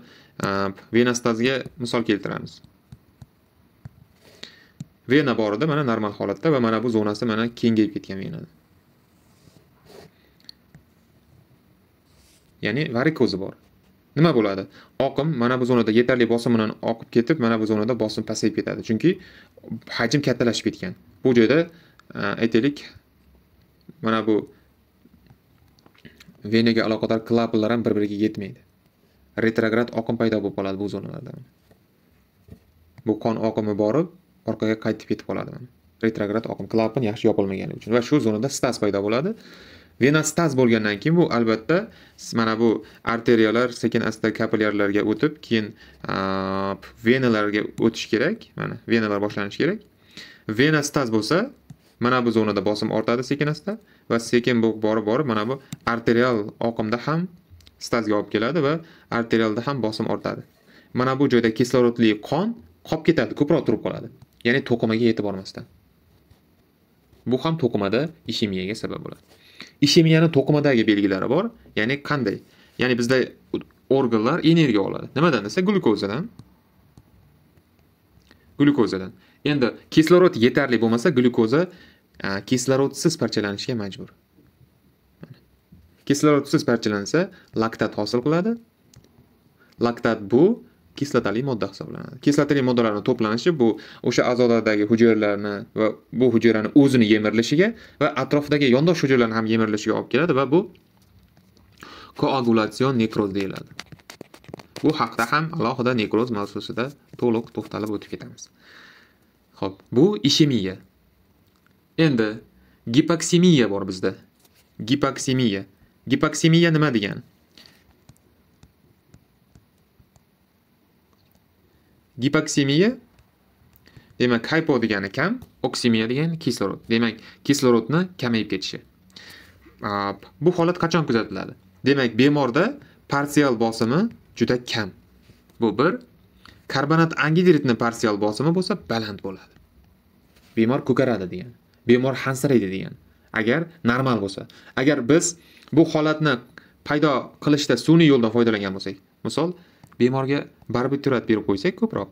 venastazga misol keltiramiz. Vena bor edi mana normal holatda va mana bu zonasi mana kengayib ketgan venani ya'ni varikozi bor. Nima bo'ladi? Oqim mana bu zonada yetarli bosim bilan oqib ketib mana bu zonada bosim pasayib ketadi. Chunki hajm kattalashib ketgan. Bu joyda e, aytaylik mana bu venaga aloqador klapanlar ham bir biriga yetmaydi. Retrograd oqim paydo bo'lib qoladi bu zonalarda. Bu qon oqimi borib orqaga qaytib ketib qoladi. Retrograd oqim klapan yaxshi yopilmagani uchun va shu zonada stas paydo bo'ladi. Vena bo'lgandan keyin bu albatta mana bu arteriyalar sekin asta kapillyarlarga o'tib keyin venalarga o'tish kerak mana venalar boshlanishi kerak. Vena bo'lsa mana bu zonada bosim ortadi sekin asta va sekin bu borib borib mana bu arterial oqimda ham stazga olib keladi va arterialda ham bosim ortadi. Mana bu joyda kislorodli qon qolib ketadi ko'proq turib qoladi. Ya'ni to'qimaga yetib bormasdan. Bu ham to'qimada ishemiyaga sabab bo'ladi. Ishemiyani to'qimadagi belgilari bor. Ya'ni qanday? Ya'ni bizda organlar energiya oladi. Nimadan desa glyukozadan glyukozadan endi kislorod yetarli bo'lmasa glyukoza e, kislorodsiz parchalanishga majbur. Kislorodsiz parchalansa laktat hosil qiladi. Laktat bu kislotali modda hisoblanadi kislotali moddalarni to'planishi bu o'sha a'zolardagi hujayralarni va bu hujayrani o'zini yemirilishiga va atrofdagi yondosh hujayralarni ham yemirilishiga olib keladi va bu koagulatsion nekroz deyiladi. Bu haqda ham alohida nekroz mavzusida to'liq to'xtalib o'tib ketamiz. Ho'p bu ishemiya. Endi gipoksemiya bor bizda. Gipoksemiya gipoksemiya nima degani gipoksemiya demak hypo degani kam oksemiya degani kislorod. Demak kislorodni kamayib ketishi. Bu holat qachon kuzatiladi? Demak bemorda parsial bosimi juda kam. Bu bir. Karbonat angidridni parsial bosimi bo'lsa baland bo'ladi. Bemor ko'karadi degan bemor hansiraydi degan agar normal bo'lsa. Agar biz bu holatni paydo qilishda sun'iy yo'ldan foydalangan bo'lsak misol bemorga barbiturat berib qo'ysak ko'proq.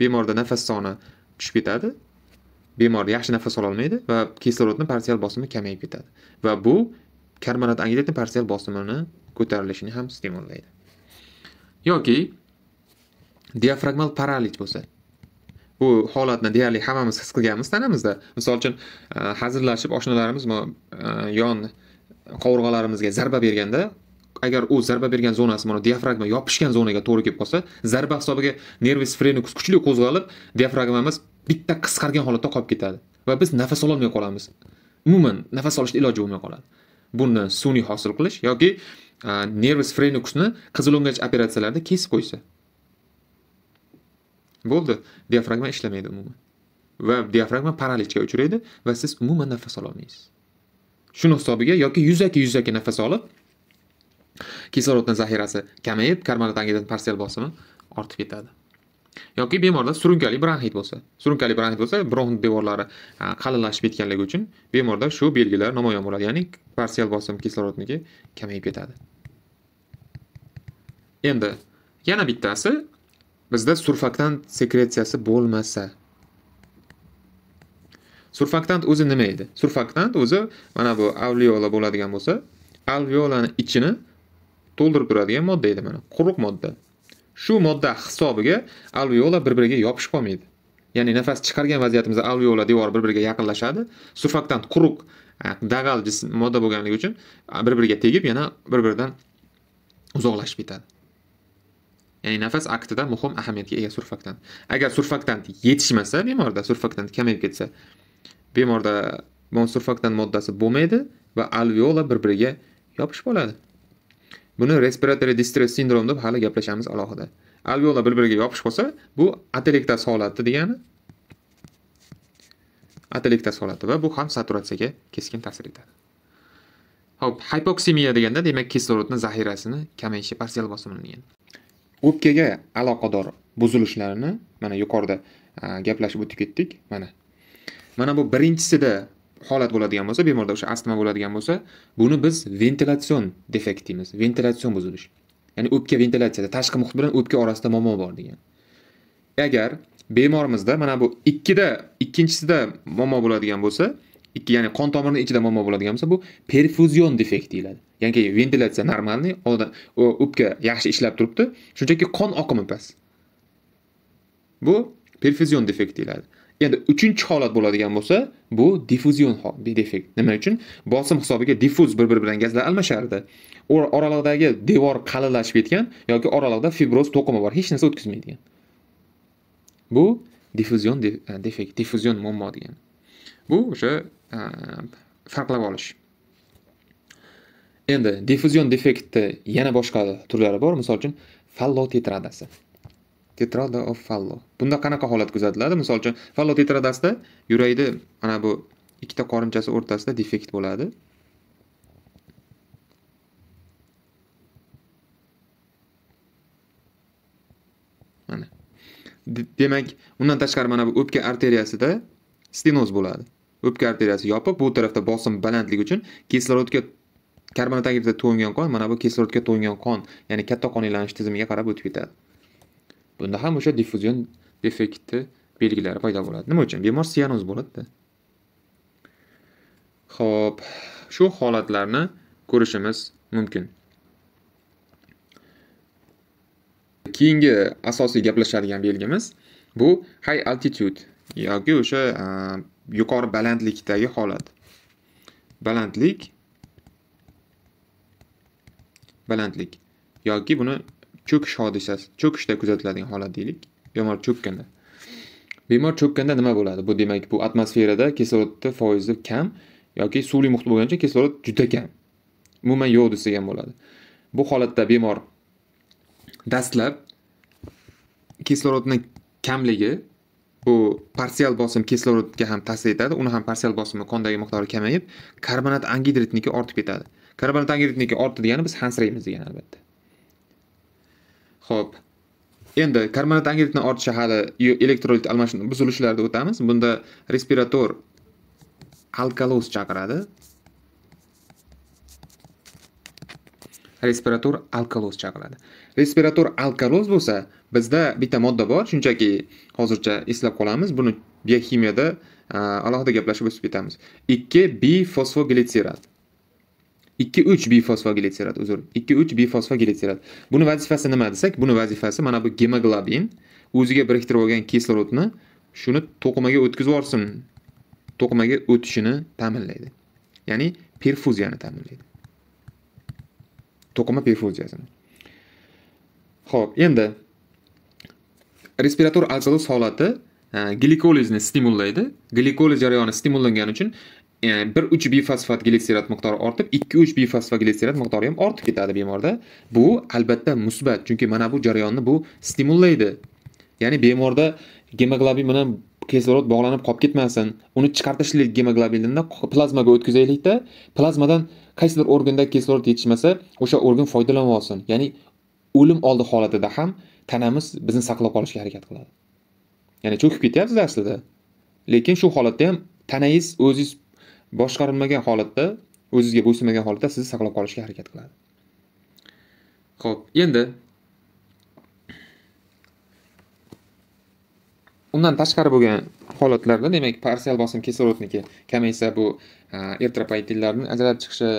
Bemorda nafas soni tushib ketadi. Bemor yaxshi nafas ololmaydi va kislorodni parsial bosimi kamayib ketadi. Va bu karbonat angidridni parsial bosimini ko'tarilishini ham stimullaydi yoki diafragmal paralich bo'lsa. Bu holatni deyarli hammamiz his qilganmiz tanamizda misol uchun e, hazillashib oshnalarimiz e, yon qovurg'alarimizga zarba berganda agar u zarba bergan zonasi mana diafragma yopishgan zonaga to'g'ri kelib qolsa zarba hisobiga nervis frenukus kuchli qo'zg'alib diafragmamiz bitta qisqargan holatda qolib ketadi va biz nafas ololmay qolamiz. Umuman nafas olishni iloji bo'lmay qoladi. Buni sun'iy hosil qilish yoki nervis frenukusni qizilo'ngach operatsiyalarda kesib qo'ysa. Bo'ldi. Diafragma ishlamaydi umuman. Va diafragma paralichga uchraydi va siz umuman nafas ololmaysiz. Shuni hisobiga yoki yuzaki yuzaki nafas olib kislorodni zaxirasi kamayib karbonat angidrid parsial bosimi ortib ketadi. Yoki bemorda surunkali bronxit bo'lsa. Surunkali bronxit bo'lsa bronx devorlari qalinlashib ketganligi uchun bemorda shu belgilar namoyon bo'ladi. Ya'ni parsial bosim kislorodniki kamayib ketadi. Endi yana bittasi bizda surfaktant sekretsiyasi bo'lmasa. Surfaktant o'zi nima edi? Surfaktant o'zi mana bu alveola bo'ladigan bo'lsa alveolani ichini to'ldirib turadigan modda edi mana quruq modda. Shu modda hisobiga alveola bir biriga yopishib qolmaydi. Ya'ni nafas chiqargan vaziyatimizda alveola devori bir biriga yaqinlashadi surfaktant quruq dag'al modda bo'lganligi uchun bir biriga tegib yana bir biridan uzoqlashib ketadi. Ya'ni nafas aktida muhim ahamiyatga ega surfaktant agar surfaktant yetishmasa bemorda surfaktant kamayib ketsa bemorda surfaktant moddasi bo'lmaydi va alveola bir biriga yopishib qoladi buni respiratory distress sindrom deb hali gaplashamiz alohida. Alveola bir biriga yopishib qolsa bu atelektas holati degani? Atelektas holati va bu ham saturatsiyaga keskin ta'sir etadi. Ho'p hypoksemiya deganda demak kislorodni zaxirasini kamayishi parsial bosimini degani o'pkaga aloqador buzilishlarni mana yuqorida gaplashib o'tib ketdik. Mana. Mana bu birinchisida holat bo'ladigan bo'lsa bemorda o'sha astma bo'ladigan bo'lsa buni biz ventilyatsion defekt deymiz. Ventilyatsion buzilish. Ya'ni o'pka ventilyatsiyada tashqi muhit bilan o'pka orasida muammo bor degan. Agar bemorimizda mana bu ikkida ikkinchisida muammo bo'ladigan bo'lsa ikki ya'ni qon tomirini ichida muammo bo'ladigan bo'lsa bu perfuzion defekt deyiladi. Ya'ni ventilyatsiya normalniy o'pka yaxshi ishlab turibdi. Shunchaki qon oqimi past. Bu perfuzion defekt deyiladi. Endi uchinchi holat bo'ladigan bo'lsa bu difuzion defekt. Nima uchun? Bosim hisobiga diffuz bir biri bilan gazlar almashardi. Oraliqdagi devor qalinlashib ketgan yoki oraliqda fibroz to'qimi bor hech narsa o'tkazmaydigan. Bu diffuzion e, defekt diffuzion muammo degan. Bu o'sha e, farqlab olish. Endi diffuzion defektni yana boshqa turlari bor. Misol uchun fallotitradasi tetrada of fallo. Bunda qanaqa holat kuzatiladi misol uchun fallo tetradasida yurakni mana bu ikkita qorinchasi o'rtasida defekt bo'ladi. Mana. Demak undan tashqari mana bu o'pka arteriyasida stenoz bo'ladi. O'pka arteriyasi yopiq bu tarafda bosim balandligi uchun kislorodga karbonat angidrida to'ngan qon mana bu kislorodga to'ngan qon ya'ni katta qon aylanish tizimiga qarab o'tib ketadi. Bunda ham o'sha diffuzion defekti belgilari paydo bo'ladi. Nima uchun? Bemor sianoz bo'ladida. Ho'p shu holatlarni ko'rishimiz mumkin. Keyingi asosiy gaplashadigan belgimiz bu high altitude yoki o'sha yuqori balandlikdagi holat. Balandlik balandlik yoki buni cho'kish hodisasi cho'kishda kuzatiladigan holat deylik. Bemor cho'kkanda. Bemor cho'kkanda nima bo'ladi? Bu demak bu atmosferada kislorodni foizi kam yoki suvli muhit bo'lgancha kislorod juda kam. Umuman yo'q desak ham bo'ladi. Bu holatda bemor dastlab kislorodni kamligi bu parsial bosim kislorodga ham ta'sir etadi. Uni ham parsial bosimi qondagi miqdori kamayib karbonat angidritniki ortib ketadi. Karbonat angidritniki ortdi degani biz hansiraymiz degani albatta. Xo'p. Endi karbonat angidritni ortishi hali elektrolit almashinuv buzilishlarida o'tamiz. Bunda respirator alkaloz chaqiradi. Respirator alkaloz chaqiradi. Respirator alkaloz bo'lsa, bizda bitta modda bor, shunchaki hozircha eslab qolamiz. Buni biokimiyada alohida gaplashib o'tib ketamiz. 2 2-3 bifosfogilitserat uzr. 2-3 bifosfogilitserat buni vazifasi nima desak buni vazifasi mana bu gemoglobin o'ziga biriktirib olgan kislorodni shuni to'qimaga o'tkazib yuborsin. To'qimaga o'tishini ta'minlaydi. Ya'ni perfuziyani ta'minlaydi. To'qima perfuziyasini. Ho'p endi respirator alkaloz holati e, glikolizni stimullaydi. Glikoliz jarayoni stimullangani uchun Ehm, bir uch bifosfat glitserat miqdori ortib ikki uch bifosfat glitserat miqdori ham ortib ketadi bemorda. Bu albatta musbat chunki mana bu jarayonni bu stimullaydi ya'ni bemorda gemoglobin bilan kislorod bog'lanib qolib ketmasin uni chiqartishlik gemoglobinni plazmaga o'tkazaylikda plazmadan qaysidir organda kislorod yetishmasa o'sha organ foydalanib olsin. Ya'ni o'lim oldi holatida ham tanamiz bizni saqlab qolishga harakat qiladi. Ya'ni cho'kib ketyapsiz aslida. Lekin shu holatda ham tanangiz o'zingiz boshqarilmagan holatda o'zizga bo'ysunmagan holatda sizni saqlab qolishga harakat qiladi. Ho'p endi undan tashqari bo'lgan holatlarda demak parsial bosim kislorodniki kamaysa bu e, ertropoetinlarni ajralib chiqishi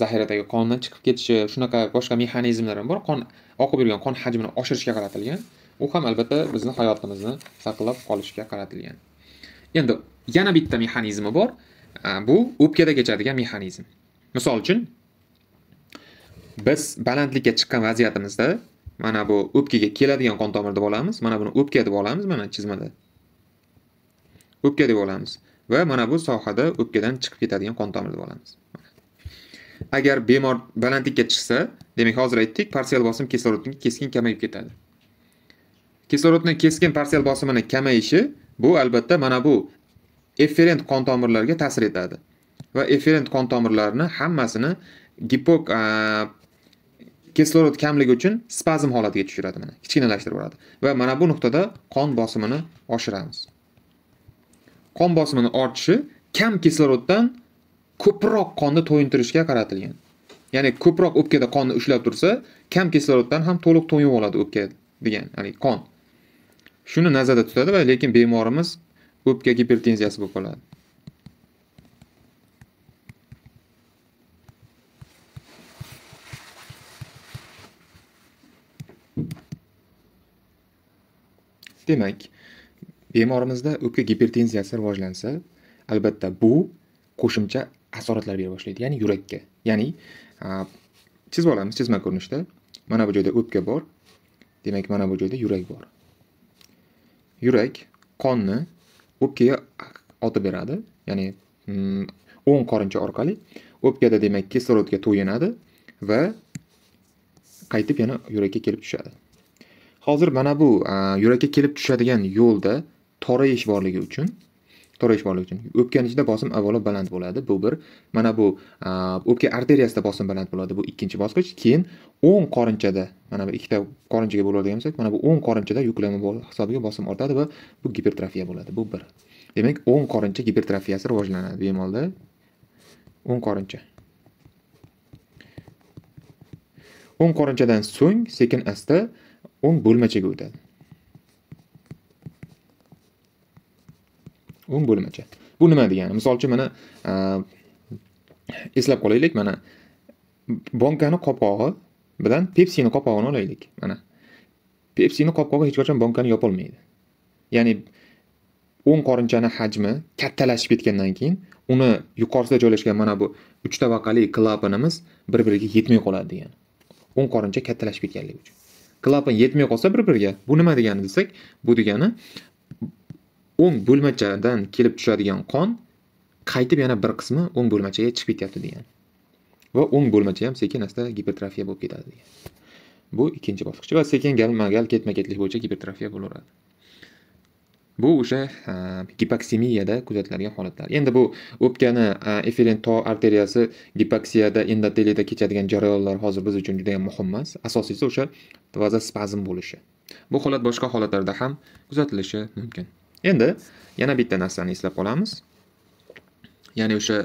zaxiradagi qondan chiqib ketishi shunaqa boshqa mexanizmlar ham bor. Qon oqib yurgan qon hajmini oshirishga qaratilgan. U ham albatta bizni hayotimizni saqlab qolishga qaratilgan. Endi yana bitta mexanizmi bor. Э, bu o'pkada kechadigan mexanizm. Misol uchun biz balandlikka chiqqan vaziyatimizda mana bu o'pkaga keladigan qon tomir deb olamiz mana buni o'pka deb olamiz mana chizmada. O'pka deb olamiz va mana bu sohada o'pkadan chiqib ketadigan qon tomir deb olamiz agar bemor balandlikka chiqsa demak hozir aytdik parsial bosim kislorodni keskin kamayib ketadi. Kislorodni keskin parsial bosimini kamayishi bu albatta mana bu efferent qon tomirlarga ta'sir etadi. Va efferent qon tomirlarini hammasini gipok kislorod kamligi uchun spazm holatiga tushiradi mana kichkinalashtirib yuboradi va mana bu nuqtada qon bosimini oshiramiz. Qon bosimini ortishi kam kisloroddan ko'proq qonni to'yintirishga qaratilgan. Ya'ni ko'proq o'pkada qonni ushlab tursa kam kisloroddan ham to'liq to'yib oladi o'pka degan ya'ni qon. Shuni nazarda tutadi va lekin bemorimiz o'pka gipertenziyasi bo'lib qoladi demak bemorimizda o'pka gipertenziyasi rivojlansa albatta bu qo'shimcha asoratlar bera boshlaydi ya'ni yurakka ya'ni chizib olamiz chizma ko'rinishda mana bu joyda o'pka bor demak mana bu joyda yurak bor yurak qonni o'pkaga otib beradi ya'ni mm, o'ng qorincha orqali o'pkada demak kislorodga to'yinadi va qaytib yana yurakka kelib tushadi. Hozir mana bu yurakka kelib tushadigan yo'lda torayish borligi uchun torayish borligi uchun. O'pkani ichida bosim avvalo baland bo'ladi. Bu bir. Mana bu o'pka arteriyasida bosim baland bo'ladi. Bu ikkinchi bosqich. Keyin o'ng qorinchada mana bu ikkita qorinchaga bo'ladigan bo'lsak mana bu o'ng qorinchada yuklama hisobiga bosim ortadi va bu gipertrofiya bo'ladi. Bu bir. Demak o'ng qorincha gipertrofiyasi rivojlanadi bemorda o'ng qorincha o'ng qorinchadan so'ng sekin asta o'ng bo'lmachaga o'tadi. O'n bo'lmacha bu nima degani? Misol uchun mana eslab qolaylik mana bonkani qopqog'i bilan pepsini qopqog'ini olaylik mana. Pepsini qopqog'i hech qachon bonkani yopolmaydi. Ya'ni o'ng qorinchani hajmi kattalashib ketgandan keyin uni yuqorisida joylashgan mana bu uch tabaqali klapanimiz bir biriga yetmay qoladi degani. O'ng qorincha kattalashib ketganligi uchun. Klapan yetmay qolsa bir biriga bu nima degani desak bu degani o'ng bo'lmachadan kelib tushadigan qon qaytib yana bir qismi o'ng bo'lmachaga chiqib ketyapti degan. Va o'ng bo'lmacha ham sekin asta gipertrofiya bo'lib ketadi degan. Bu ikkinchi bosqich va sekin galma gal ketma ketlik bo'yicha gipertrofiya bo'laveradi. Bu o'sha gipoksemiyada kuzatiladigan holatlar. Endi bu o'pkani eferent to arteriyasi gipoksiyada endotelida kechadigan jarayonlar hozir biz uchun juda yam muhim emas. Asosiysi o'sha vazospazm bo'lishi. Bu holat boshqa holatlarda ham kuzatilishi mumkin. Endi yana bitta narsani eslab qolamiz. Ya'ni o'sha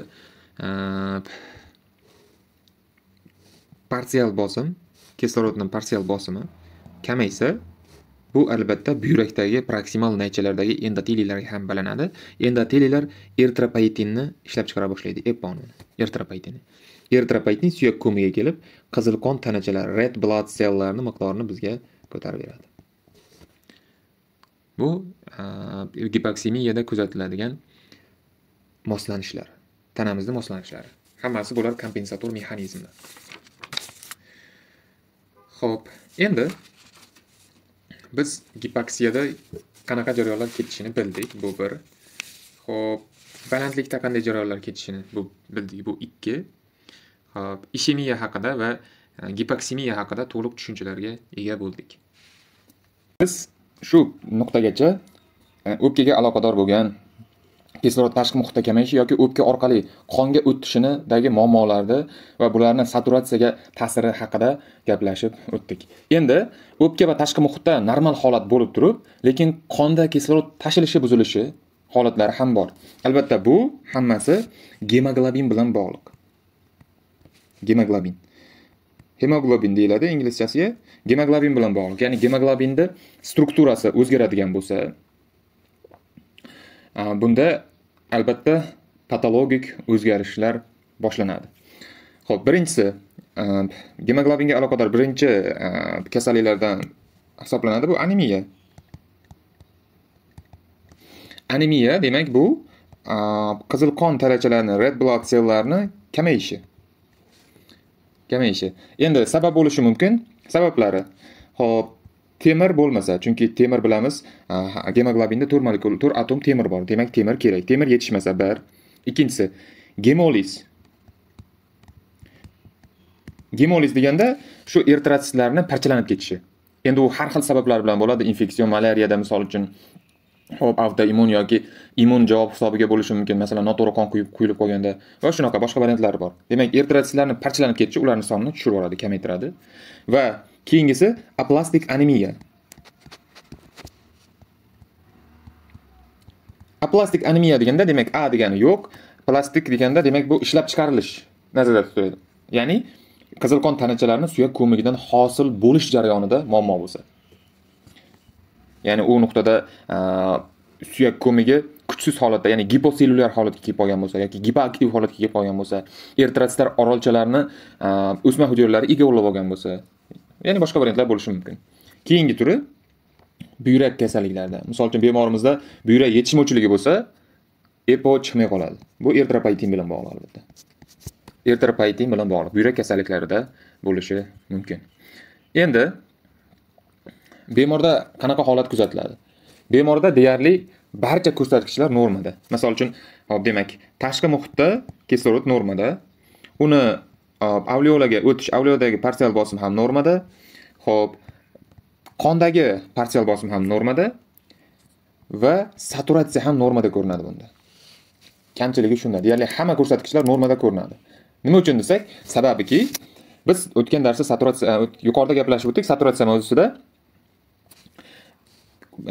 parsial bosim kislorodni parsial bosimi kamaysa bu albatta buyrakdagi proksimal naychalardagi endoteliyalarga ham bilinadi. endoteliyalar eritropoetinni ishlab chiqara boshlaydi eponni, eritropoetinni eritropoetin suyak ko'miga kelib qizil qon tanachalari red blood celllarning miqdorini bizga ko'tarib beradi. Bu e, gipoksemiyada kuzatiladigan moslanishlar tanamizni moslanishlari hammasi bular kompensator mexanizmlar ho'p endi biz gipoksiyada qanaqa jarayonlar ketishini bildik bu bir. Ho'p balandlikda qanday jarayonlar ketishini bu bildik bu ikki. Hop ishemiya haqida va e, gipoksemiya haqida to'liq tushunchalarga ega bo'ldik. Biz shu nuqtagacha e, o'pkaga aloqador bo'lgan kislorod tashqi muhitda kamayishi yoki o'pka orqali qonga o'tishinidagi muammolarni va bularni saturatsiyaga ta'siri haqida gaplashib o'tdik. Endi o'pka va tashqi muhitda normal holat bo'lib turib lekin qonda kislorod tashilishi buzilishi holatlari ham bor. Albatta bu hammasi gemoglobin bilan bog'liq. Gemoglobin. Hemoglobin deyiladi inglizchasiga. Gemoglobin bilan bog'liq. Ya'ni gemoglobinni strukturasi o'zgaradigan bo'lsa bunda albatta patologik o'zgarishlar boshlanadi. Ho'p birinchisi gemoglobinga aloqador birinchi kasalliklardan hisoblanadi bu anemiya anemiya demak bu qizil qon tarachalarini red blood celllarni kamayishi. Kamayishi endi sabab bo'lishi mumkin. Sabablari. Ho'p temir bo'lmasa chunki temir bilamiz gemoglobinda to'rt molekul to'rt atom temir bor. Demak temir kerak. Temir yetishmasa bir. Ikkinchisi gemoliz gemoliz deganda shu eritrotsitlarni parchalanib ketishi. Endi u har xil sabablar bilan bo'ladi. Infeksion malariyada misol uchun hop avtoimmun yoki immun javob hisobiga bo'lishi mumkin. Masalan noto'g'ri qon quyilib qolganda va shunaqa boshqa variantlari bor. Demak eritrotsitlarni parchalanib ketishi ularni sonini tushirib yuboradi kamaytiradi. Va keyingisi aplastik anemiya aplastik anemiya deganda demak a degani yo'q plastik deganda demak bu ishlab chiqarilish nazarda tutiladi ya'ni qizil qon tanachalarini suyak ko'migidan hosil bo'lish jarayonida muammo bo'lsa. Ya'ni u nuqtada e, suyak ko'migi kuchsiz holatda ya'ni giposellyulyar holatga kelib qolgan bo'lsa yoki gipoaktiv holatga kelib qolgan bo'lsa eritrotsitlar orolchalarni e, o'sma hujayralari egallab olgan bo'lsa ya'ni boshqa variantlar bo'lishi mumkin. Keyingi turi buyrak kasalliklarida misol uchun bemorimizda buyrak yetishmovchiligi bo'lsa epo chiqmay qoladi. Bu eritropoetin bilan bog'liq albatta. Eritropoetin bilan bog'liq buyrak kasalliklarida bo'lishi mumkin. Endi bemorda qanaqa holat kuzatiladi? Bemorda deyarli barcha ko'rsatkichlar normada. Misol uchun hop demak tashqi muhitda kislorod normada. Uni e, alveolaga o'tish alveoladagi parsial bosim ham normada. Ho'p qondagi parsial bosim ham normada va saturatsiya ham normada ko'rinadi bunda. Kamchiligi shunda deyarli hamma ko'rsatkichlar normada ko'rinadi. Nima uchun desak sababiki biz o'tgan darsda saturatsiya e, yuqorida gaplashib o'tdik saturatsiya mavzusida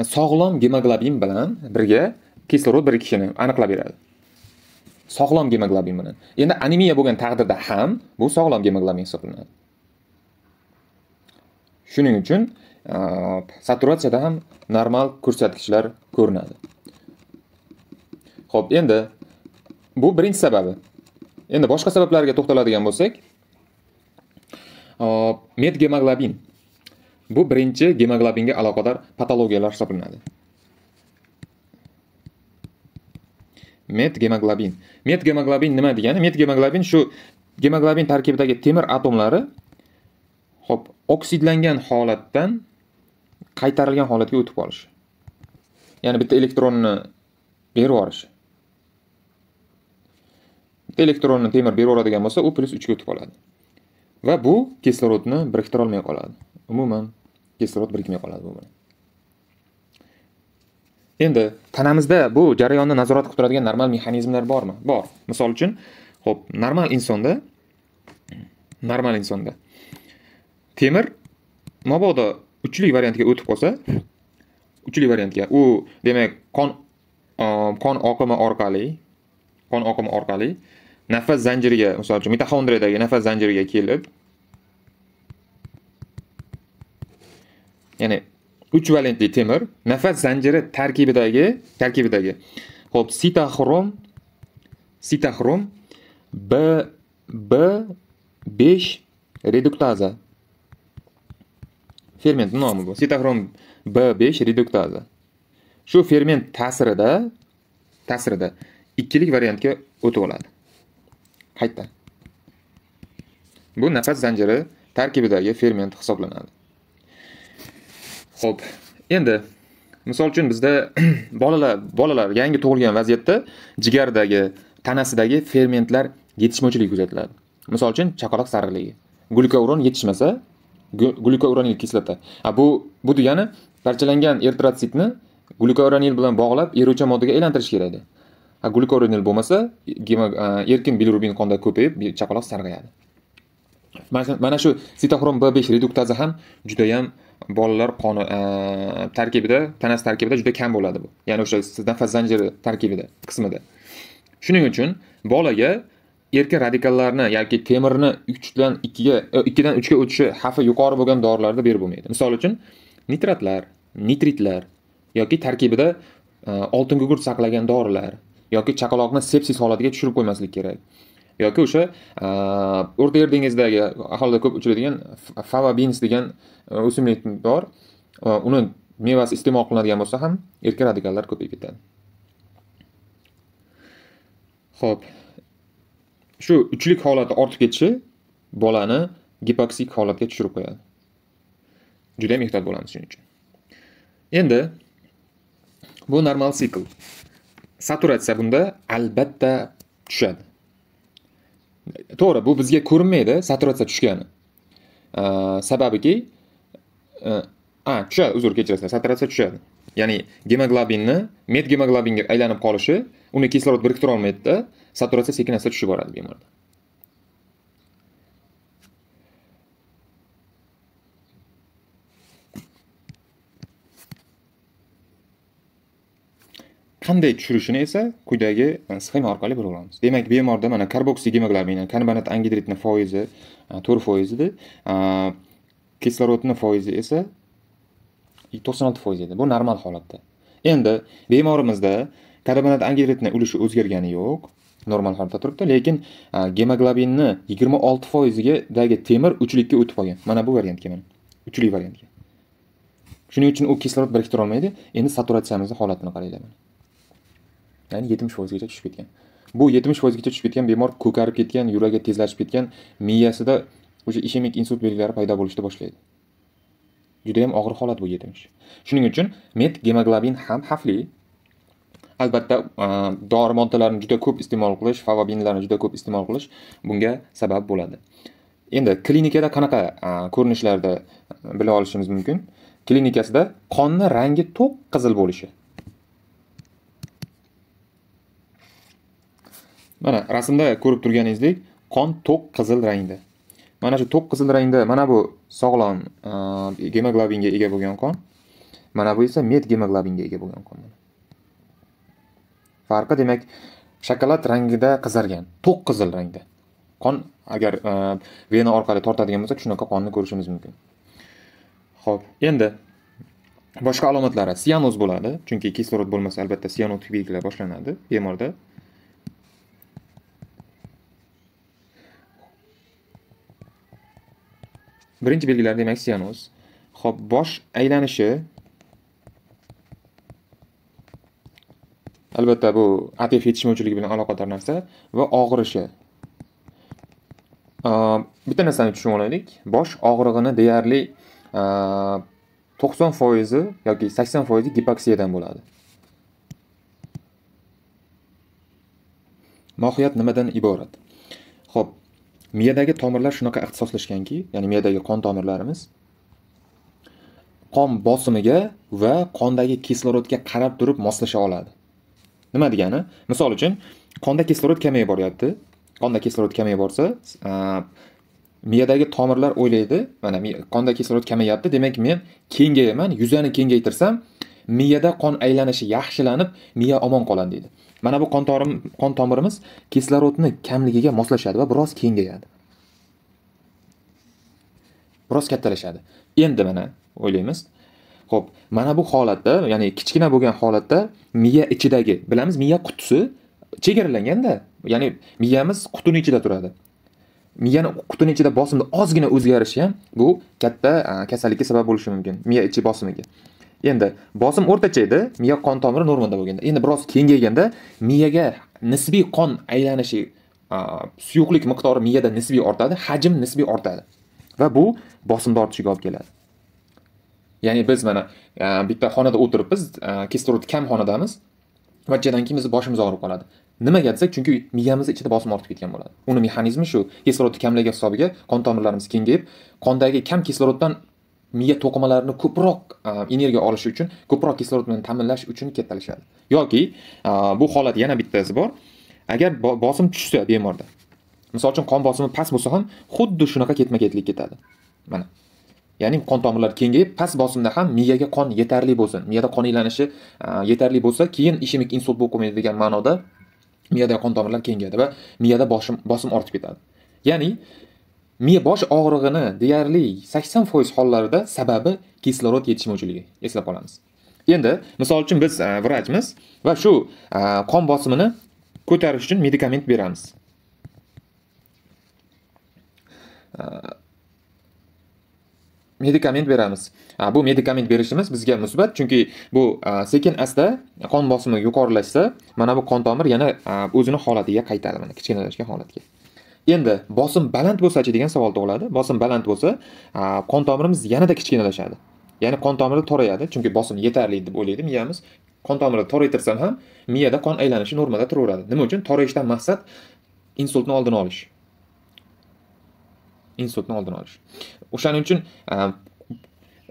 sog'lom gemoglobin bilan birga kislorod birikishini aniqlab beradi. Sog'lom gemoglobin bilan. Endi anemiya bo'lgan taqdirda ham bu sog'lom gemoglobin hisoblanadi. Shuning uchun saturatsiyada ham normal ko'rsatkichlar ko'rinadi. Ho'p endi bu birinchi sababi. Endi boshqa sabablarga to'xtaladigan bo'lsak medgemoglobin bu birinchi gemoglobinga aloqador patologiyalar hisoblanadi. Met gemoglobin met gemoglobin nima degani? Met gemoglobin shu gemoglobin tarkibidagi temir atomlari hop oksidlangan holatdan qaytarilgan holatga o'tib qolish ya'ni bitta elektronni berib yuborish bitta elektronni temir berib yuboradigan bo'lsa u plyus uchga o'tib qoladi va bu kislorodni biriktira olmay qoladi. Umuman kislorod birikmay qoladi bu bilan endi tanamizda bu jarayonni nazorat qilib turadigan normal mexanizmlar bormi? Bor. Misol uchun ho'p normal insonda normal insonda temir mabodo uchlik variantga o'tib qolsa uchlik variantga u demak qon qon oqimi orqali qon oqimi orqali nafas zanjiriga misol uchun mitoxondriyadagi nafas zanjiriga kelib ya'ni uch valentli temir nafas zanjiri tarkibidagi tarkibidagi. Ho'p sitoxrom sitoxrom b b besh reduktaza. Ferment nomi bu. Sitoxrom b besh reduktaza. Shu ferment ta'sirida ta'sirida ikkilik variantga o'tib oladi. Qayta bu nafas zanjiri tarkibidagi ferment hisoblanadi. Xo'p, endi misol uchun bizda bolalar bolalar yangi tug'ilgan vaziyatda jigardagi, tanasidagi fermentlar yetishmovchiligi kuzatiladi. Misol uchun chaqaloq sarig'ligi. Glyukouron yetishmasa, glyukouronil kislota. A bu bu degani parchalangan eritrotsitni glyukouronil bilan bog'lab eruvchi moddaga aylantirish kerak edi. glykorenil bo'lmasa e, erkin bilirubin qonda ko'payib chaqaloq sarg'ayadi mana shu sitoxrom b besh reduktaza ham judayam bolalar qoni e, tarkibida tanasi tarkibida juda kam bo'ladi bu. Ya'ni o'sha nafas zanjiri tarkibida qismida. Shuning uchun bolaga erkin radikallarni yoki temirni uchdan ikkiga e, ikkidan uchga o'tishi xavfi yuqori bo'lgan dorilarda berib bo'lmaydi. Misol uchun nitratlar nitritlar yoki tarkibida e, oltingugurt oltin gugurt saqlagan dorilar yoki chaqaloqni sepsis holatiga tushirib qo'ymaslik kerak. Yoki o'sha e, o'rta yer dengizidagi aholida ko'p uchraydigan fava bins degan e, o'simlik bor. E, uni mevasi iste'mol qilinadigan bo'lsa ham erkin radikallar ko'payib ketadi. Ho'p shu uchlik holati ortib ketishi bolani gipoksik holatga tushirib qo'yadi. Judayam ehtiyot bo'lamiz shuning uchun. Endi bu normal sikl saturatsiya bunda albatta tushadi. To'g'ri bu bizga ko'rinmaydi saturatsiya tushgani. Sababiki e, a tushadi uzr kechirasizlar saturatsiya tushadi. Ya'ni gemoglobinni med gemoglobinga aylanib qolishi uni kislorod biriktira olmaydida saturatsiya sekin asta tushib boradi bemorda. Qanday tushirishini esa quyidagi e, sxema orqali bilib olamiz demak bemorda mana karboksiy karbonat angidritni foizi e, to'rt foiz edi kislorodni foizi esa to'qson olti foiz edi. Bu normal holatda. Endi bemorimizda karbonat angidritni ulushi o'zgargani yo'q. Normal holatda turibdi lekin e, gemoglobinni yigirma olti foizidagi temir uchlikka o'tib qolgan. Mana bu variantga mana uchlik variantga. Shuning uchun u kislorod biriktirolmaydi. Endi saturatsiyamizni holatini qaranglar mana. Ya'ni yetmish foizgacha tushib ketgan. Bu yetmish foizgacha tushib ketgan bemor ko'karib ketgan yuragi tezlashib ketgan miyasida o'sha ishemik insult belgilari paydo bo'lishni boshlaydi. Judayam og'ir holat bu yetmish. Shuning uchun met gemoglobin ham xavfli. Albatta dori moddalarini juda ko'p iste'mol qilish favobinlarni juda ko'p iste'mol qilish bunga sabab bo'ladi. Endi klinikada qanaqa ko'rinishlarda bila olishimiz mumkin? Klinikasida qonni rangi to'q qizil bo'lishi mana rasmda ko'rib turganingizdek qon to'q qizil rangda. Mana shu to'q qizil rangda mana bu sog'lom gemoglobinga ega bo'lgan qon. Mana bu esa med gemoglobinga ega bo'lgan qon farqi demak shokolad rangida qizargan to'q qizil rangda. Qon agar vena orqali tortadigan bo'lsak shunaqa qonni ko'rishimiz mumkin. Ho'p endi boshqa alomatlari. Sianoz bo'ladi chunki kislorod bo'lmasa albatta sianotik belgilar boshlanadi bemorda. Birinchi belgilar demak sianoz ho'p bosh aylanishi. Albatta bu atf yetishmovchiligi bilan aloqador narsa va og'rishi. Bitta narsani tushunib olaylik. Bosh og'rig'ini deyarli to'qson foizi yoki sakson foizi gipoksiyadan bo'ladi. Mohiyat nimadan iborat? Ho'p miyadagi tomirlar shunaqa ixtisoslashganki ya'ni miyadagi qon tomirlarimiz qon bosimiga va qondagi kislorodga qarab turib moslasha oladi. Nima degani? Misol uchun qonda kislorod kamayib boryapti. Qonda kislorod kamayib borsa miyadagi tomirlar o'ylaydi. Mana qonda kislorod kamayyapti demak men kengayaman yuzani kengaytirsam miyada qon aylanishi yaxshilanib miya omon qoladi deydi. Mana bu qon torim qon tomirimiz kislorodni kamligiga moslashadi va biroz kengayadi. Biroz kattalashadi. Endi mana o'ylaymiz. Xo'p, mana bu holatda, ya'ni kichkina bo'lgan holatda miya ichidagi, bilamiz miya qutisi chegaralanganda, ya'ni miyamiz qutini ichida turadi. Miyani qutini ichida bosimda ozgina o'zgarishi ham bu katta kasallikka sabab bo'lishi mumkin, miya ichi bosimiga. Endi bosim o'rtacha edi, miya qon tomiri normada bo'lganda. Endi biroz kengayganda miyaga nisbiy qon aylanishi, suyuqlik miqdori miyada nisbiy ortadi, hajm nisbiy ortadi. Va bu bosimni ortishiga olib keladi. ya'ni biz mana bitta xonada o'tiribmiz kislorod kam xonadamiz vajjadan keyin bizni boshimiz og'rib qoladi nimaga desak chunki miyamizni ichida bosim ortib ketgan bo'ladi uni mexanizmi shu kislorodni kamligi hisobiga qon tomirlarimiz kengayib qondagi kam kisloroddan miya to'qimalarini ko'proq energiya olishi uchun ko'proq kislorod bilan ta'minlash uchun kattalashadi yoki bu holat yana bittasi bor. Agar bosim tushsa bemorda misol uchun qon bosimi past bo'lsa ham xuddi shunaqa ketma ketlik ketadi. Mana. Ya'ni qon tomirlari kengayib past bosimda ham miyaga qon yetarli bo'lsin. Miyada qon aylanishi yetarli bo'lsa keyin ishemik insult bo'lib qolmaydi degan ma'noda miyada qon tomirlar kengayadi va miyada bosim bosim ortib ketadi. Ya'ni miya bosh og'rig'ini deyarli sakson foiz hollarida sababi kislorod yetishmovchiligi eslab qolamiz endi misol uchun biz e, vrachmiz va shu e, qon bosimini ko'tarish uchun medikament beramiz. E, medikament beramiz. Bu medikament berishimiz bizga musbat chunki bu sekin asta qon bosimi yuqorilashsa mana bu qon tomir yana o'zini holatiga qaytadi mana kichkinalashgan holatga. Endi bosim baland bo'lsachi degan savol tug'iladi. Bosim baland bo'lsa qon tomirimiz yanada kichkinalashadi. Ya'ni qon tomiri torayadi chunki bosim yetarli deb o'ylaydi miyamiz. Qon tomirini toraytirsam ham miyada qon aylanishi normada turaveradi. Nima uchun? Torayishdan maqsad insultni oldini olish. Insultni oldini olish. O'shaning uchun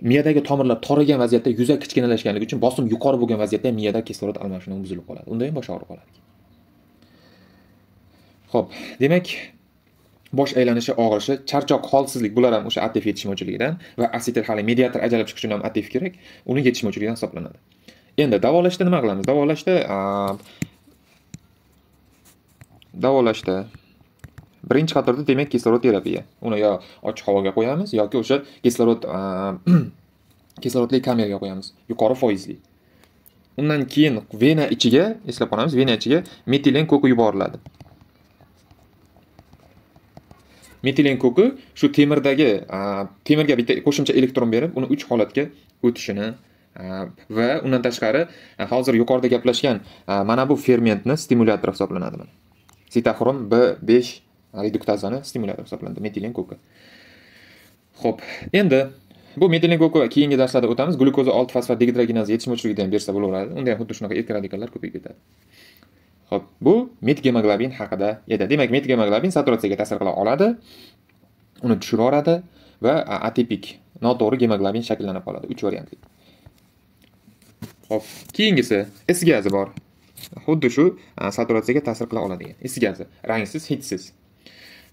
miyadagi tomirlar toraygan vaziyatda yuzak kichkinalashganligi uchun bosim yuqori bo'lgan vaziyatda miyada kislorod almashinuvi buzilib qoladi. Unda ham bosh og'rib qoladi. Ho'p demak bosh aylanishi og'rishi charchoq holsizlik bular ham o'sha atf yetishmovchiligidan va asetil hali mediator ajralib chiqish uchun ham atf kerak uni yetishmovchiligidan hisoblanadi. Endi davolashda nima qilamiz? Davolashda davolashda birinchi qatorda demak kislorod terapiya. Uni yo ochiq havoga qo'yamiz yoki o'sha kislorod kislorodli kameraga qo'yamiz yuqori foizli. Undan keyin vena ichiga eslab qolamiz vena ichiga metilen ko'ki yuboriladi. Metilen ko'ki shu temirdagi temirga bitta qo'shimcha elektron berib uni uch holatga o'tishini va undan tashqari hozir yuqorida gaplashgan mana bu fermentni stimulyator hisoblanadi sitaxrom b besh reduktazani stimulyator hisoblanadi metilen ko'ki ho'p endi bu metilen ko'ki keyingi darslarda o'tamiz. Glyukoza olti fosfat degidrogenaza yetishmovchiligida ham bersa bo'laveradi. Unda ham xuddi shunaqa erka radikallar ko'payib ketadi. Ho'p bu metgemoglobin haqida edi. Demak metgemoglobin saturatsiyaga ta'sir qila oladi uni tushirib yuboradi va atipik noto'g'ri gemoglobin shakllanib qoladi. Uch variantli. Ho'p keyingisi is gazi bor. Xuddi shu saturatsiyaga ta'sir qila oladigan is gazi rangsiz hidsiz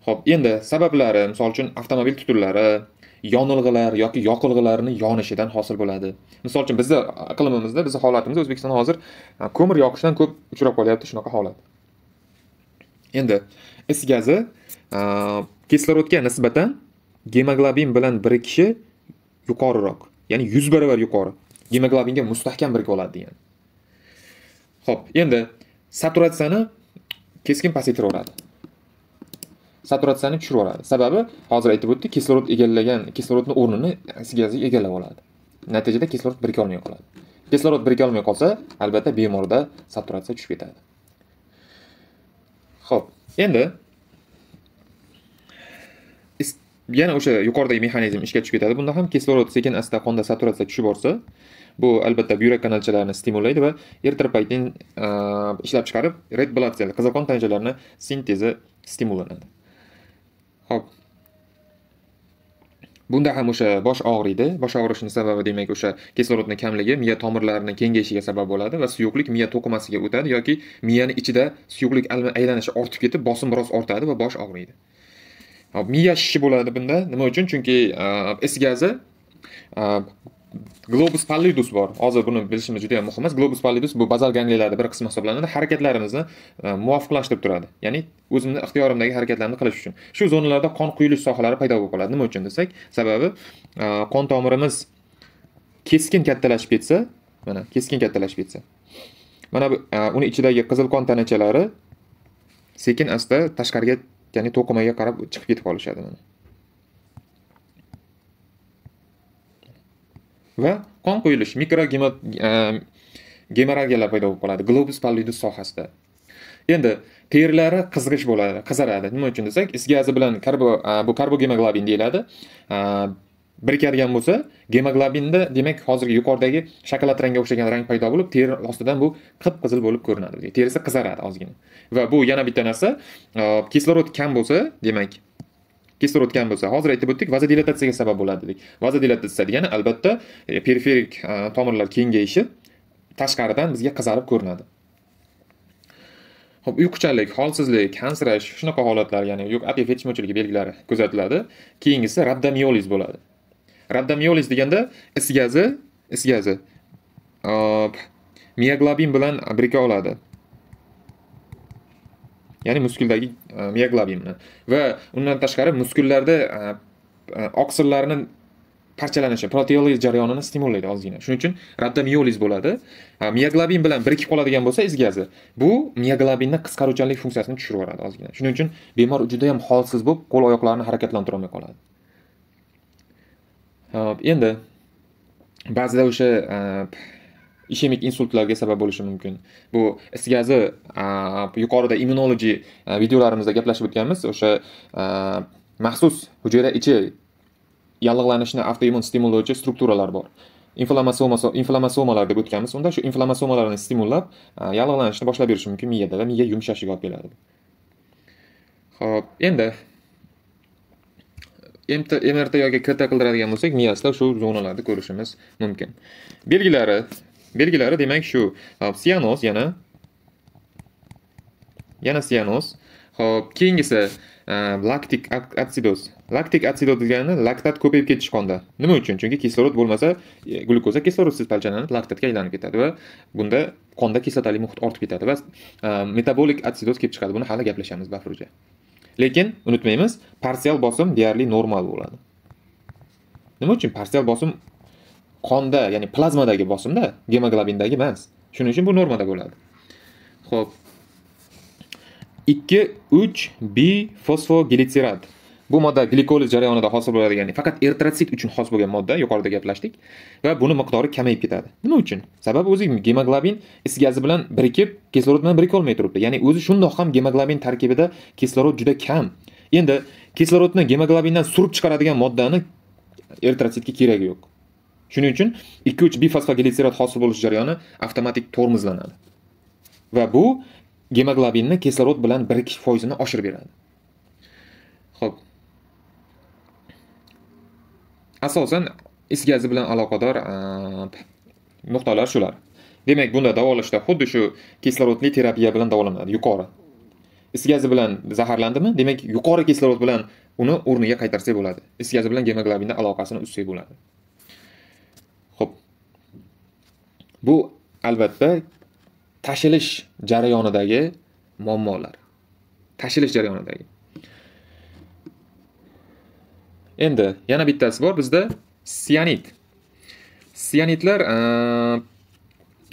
Xo'p, endi sabablari, misol uchun avtomobil tutunlari, yonilg'ilar yoki yoqilg'ilarni yonishidan hosil bo'ladi. Misol uchun bizni iqlimimizda, bizni holatimizda O'zbekistonda hozir e, ko'mir yoqishdan ko'p uchrab qolyapti shunaqa holat. Endi is gazi e, kislorodga nisbatan gemoglobin bilan birikishi yuqoriroq, ya'ni 100 barobar yuqori. Gemoglobinga mustahkam birikib oladi degan. Xo'p, endi saturatsiyani keskin pasaytiraveradi. Saturatsiyani tushirib yuboradi sababi hozir aytib o'tdik kislorod egallagan kislorodni o'rnini gazi egallab oladi. Natijada kislorod birika olmay qoladi. Kislorod birika olmay qolsa albatta bemorda saturatsiya tushib ketadi. Ho'p endi yana o'sha yuqoridagi mexanizm ishga tushib ketadi. Bunda ham kislorod sekin asta qonda saturatsiya tushib borsa bu albatta buyrak kanalchalarini stimullaydi va eritropoetin uh, ishlab chiqarib red blood cell qizil qon tanachalarini sintezi stimullanadi Xo'p. Bunda ham o'sha bosh og'riydi. Bosh og'rishining sababi demak o'sha kislorodning kamligi miya tomirlarining kengayishiga sabab bo'ladi va suyuqlik miya to'qimasiga o'tadi yoki miyani ichida suyuqlik aylanishi ortib ketib, bosim biroz ortadi va bosh og'riydi. Hop, miya shishi bo'ladi bunda. Nima uchun? Chunki is gazi globus pallidus bor. Hozir buni bilishimiz juda ham muhim emas. Globus pallidus bu bazal gangliyalarni bir qismi hisoblanadi. Harakatlarimizni e, muvofiqlashtirib turadi. Ya'ni o'zimni ixtiyorimdagi harakatlarni qilish uchun. Shu zonalarda qon quyilish sohalari paydo bo'lib qoladi. Nima uchun desak? Sababi e, qon tomirimiz keskin kattalashib ketsa mana keskin kattalashib ketsa. Mana bu e, uni ichidagi qizil qon tanachalari sekin asta tashqariga ya'ni to'qimaga qarab chiqib ketib qolishadi mana. Va? Qon quyilish mikro e, gemorragiyalar paydo bo'lib qoladi globus pallidus sohasida. Endi terilari qizg'ish bo'ladi qizaradi. Nima uchun desak is gazi bilan karbo e, bu karbogemoglobin deyiladi. E, birikadigan bo'lsa gemoglobinda demak hozirgi yuqoridagi shokolad rangga o'xshagan rang paydo bo'lib teri ostidan bu qip qizil bo'lib ko'rinadi. Terisi qizaradi ozgina. Va bu yana bitta narsa kislorod kam bo'lsa demak kislorod kam bo'lsa hozir aytib o'tdik vazodilatatsiyaga sabab bo'ladi dedik vazodilatatsiya degani albatta e, periferik e, tomirlar kengayishi tashqaridan bizga qizarib ko'rinadi Xo'p, uyquchanlik, holsizlik, hansirash, shunaqa holatlar, ya'ni yo'q apef yetishmovchiligi belgilari kuzatiladi. Keyingisi rabdomiyoliz bo'ladi. Rabdomiyoliz deganda is gazi, is gazi mioglobin bilan birga oladi. Ya'ni muskuldagi e, mioglobinni va undan tashqari muskullarda e, e, oqsillarni parchalanishi proteoliz jarayonini stimullaydi ozgina. Shuning uchun rabdomiyoliz bo'ladi. Mioglobin bilan birikib qoladigan bo'lsa iz gazi bu mioglobinni qisqaruvchanlik funksiyasini tushirib yuboradi ozgina. Shuning uchun bemor juda yam holsiz bo'lib qo'l oyoqlarini harakatlantira olmay qoladi. Hop endi ba'zida o'sha ishemik insultlarga sabab bo'lishi mumkin. Bu is gazi yuqorida immunology videolarimizda gaplashib o'tganmiz o'sha maxsus hujayra ichi yallig'lanishni avtoimmun stimullovchi strukturalar bor. Inflammasoma inflammasomalar deb o'tganmiz unda shu inflammasomalarni stimullab yallig'lanishni boshlab berishi mumkin miyada va miya yumshashiga olib keladi. Ho'p endi mrt yoki kt qildiradigan bo'lsak miyasida shu zonalarni ko'rishimiz mumkin. Belgilari belgilari demak shu. Sianoz yana. Yana sianoz ho'p keyingisi e, laktik atsidoz. Laktik atsidoz degani laktat ko'payib ketish qonda. Nima uchun? Chunki kislorod bo'lmasa e, glyukoza kislorodsiz parchalanib laktatga aylanib ketadi va bunda qonda kislotali muhit ortib ketadi va e, metabolik atsidoz kelib chiqadi. Buni hali gaplashamiz bafruja. Lekin unutmaymiz parsial bosim deyarli normal bo'ladi. Nima uchun? Parsial bosim qonda ya'ni plazmadagi bosimda gemoglobindagi emas shuning uchun bu normada bo'ladi. Ho'p ikki uch bifosfogilitserat bu modda glikoliz jarayonida hosil bo'ladigan faqat eritrotsit uchun xos bo'lgan modda yuqorida gaplashdik. Va buni miqdori kamayib ketadi. Nima uchun? Sababi o'zi gemoglobin is gazi bilan birikib kislorod bilan birikolmay turibdi. Ya'ni o'zi shundoq ham gemoglobin tarkibida kislorod juda kam. Endi kislorodni gemoglobindan surib chiqaradigan moddani eritrotsitga keragi yo'q. Shuning uchun ikki uch bifosfogilitserat hosil bo'lish jarayoni avtomatik tormozlanadi va bu gemoglobinni kislorod bilan birikish foizini oshirib beradi. Ho'p asosan is gazi bilan aloqador nuqtalar shular. Demak bunda davolashda xuddi shu kislorodli terapiya bilan davolanadi yuqori. Is gazi bilan zaharlandimi? Demak yuqori kislorod bilan uni o'rniga qaytarsak bo'ladi. Is gazi bilan gemoglobinni aloqasini uzsak bo'ladi ho'p bu albatta tashilish jarayonidagi muammolar. Tashilish jarayonidagi. Endi yana bittasi bor bizda sianit sianitlar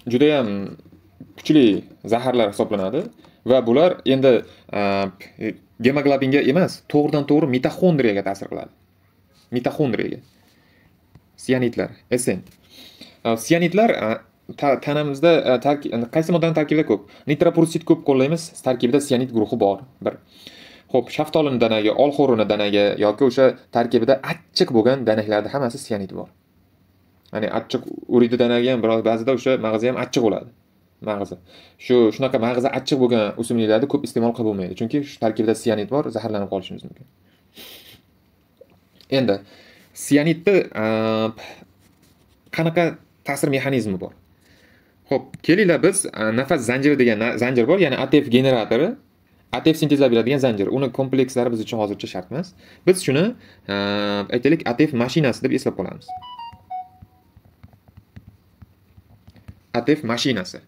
judayam kuchli zaharlar hisoblanadi va bular endi gemoglobinga emas to'g'ridan to'g'ri mitoxondriyaga ta'sir qiladi. Mitoxondriyaga sianitlar sn sianitlar tanamizda e, qaysi moddani tarkibida ko'p nitropursit ko'p qo'llaymiz tarkibida sianit guruhi bor bir Xo'p, shaftolini danagi, olxo'rini danagi yoki o'sha tarkibida achchiq bo'lgan danaklarda hammasi sianid bor. Ya'ni achchiq uridi danagi ham biroz ba'zida o'sha mag'izi ham achchiq bo'ladi. Mag'izi. Shu shunaqa mag'izi achchiq bo'lgan o'simliklarni ko'p iste'mol qilib bo'lmaydi, chunki shu tarkibida sianid bor, zaharlanib qolishimiz mumkin. Endi sianidni e, qanaqa ta'sir mexanizmi bor? Ho'p kelinglar biz e, nafas zanjiri degan zanjir bor, ya'ni ATF generatori ATF sintezlab beradigan zanjir. Uni komplekslari biz uchun hozircha shart emas biz shuni e, aytaylik ATF mashinasi deb eslab qolamiz. ATF mashinasi.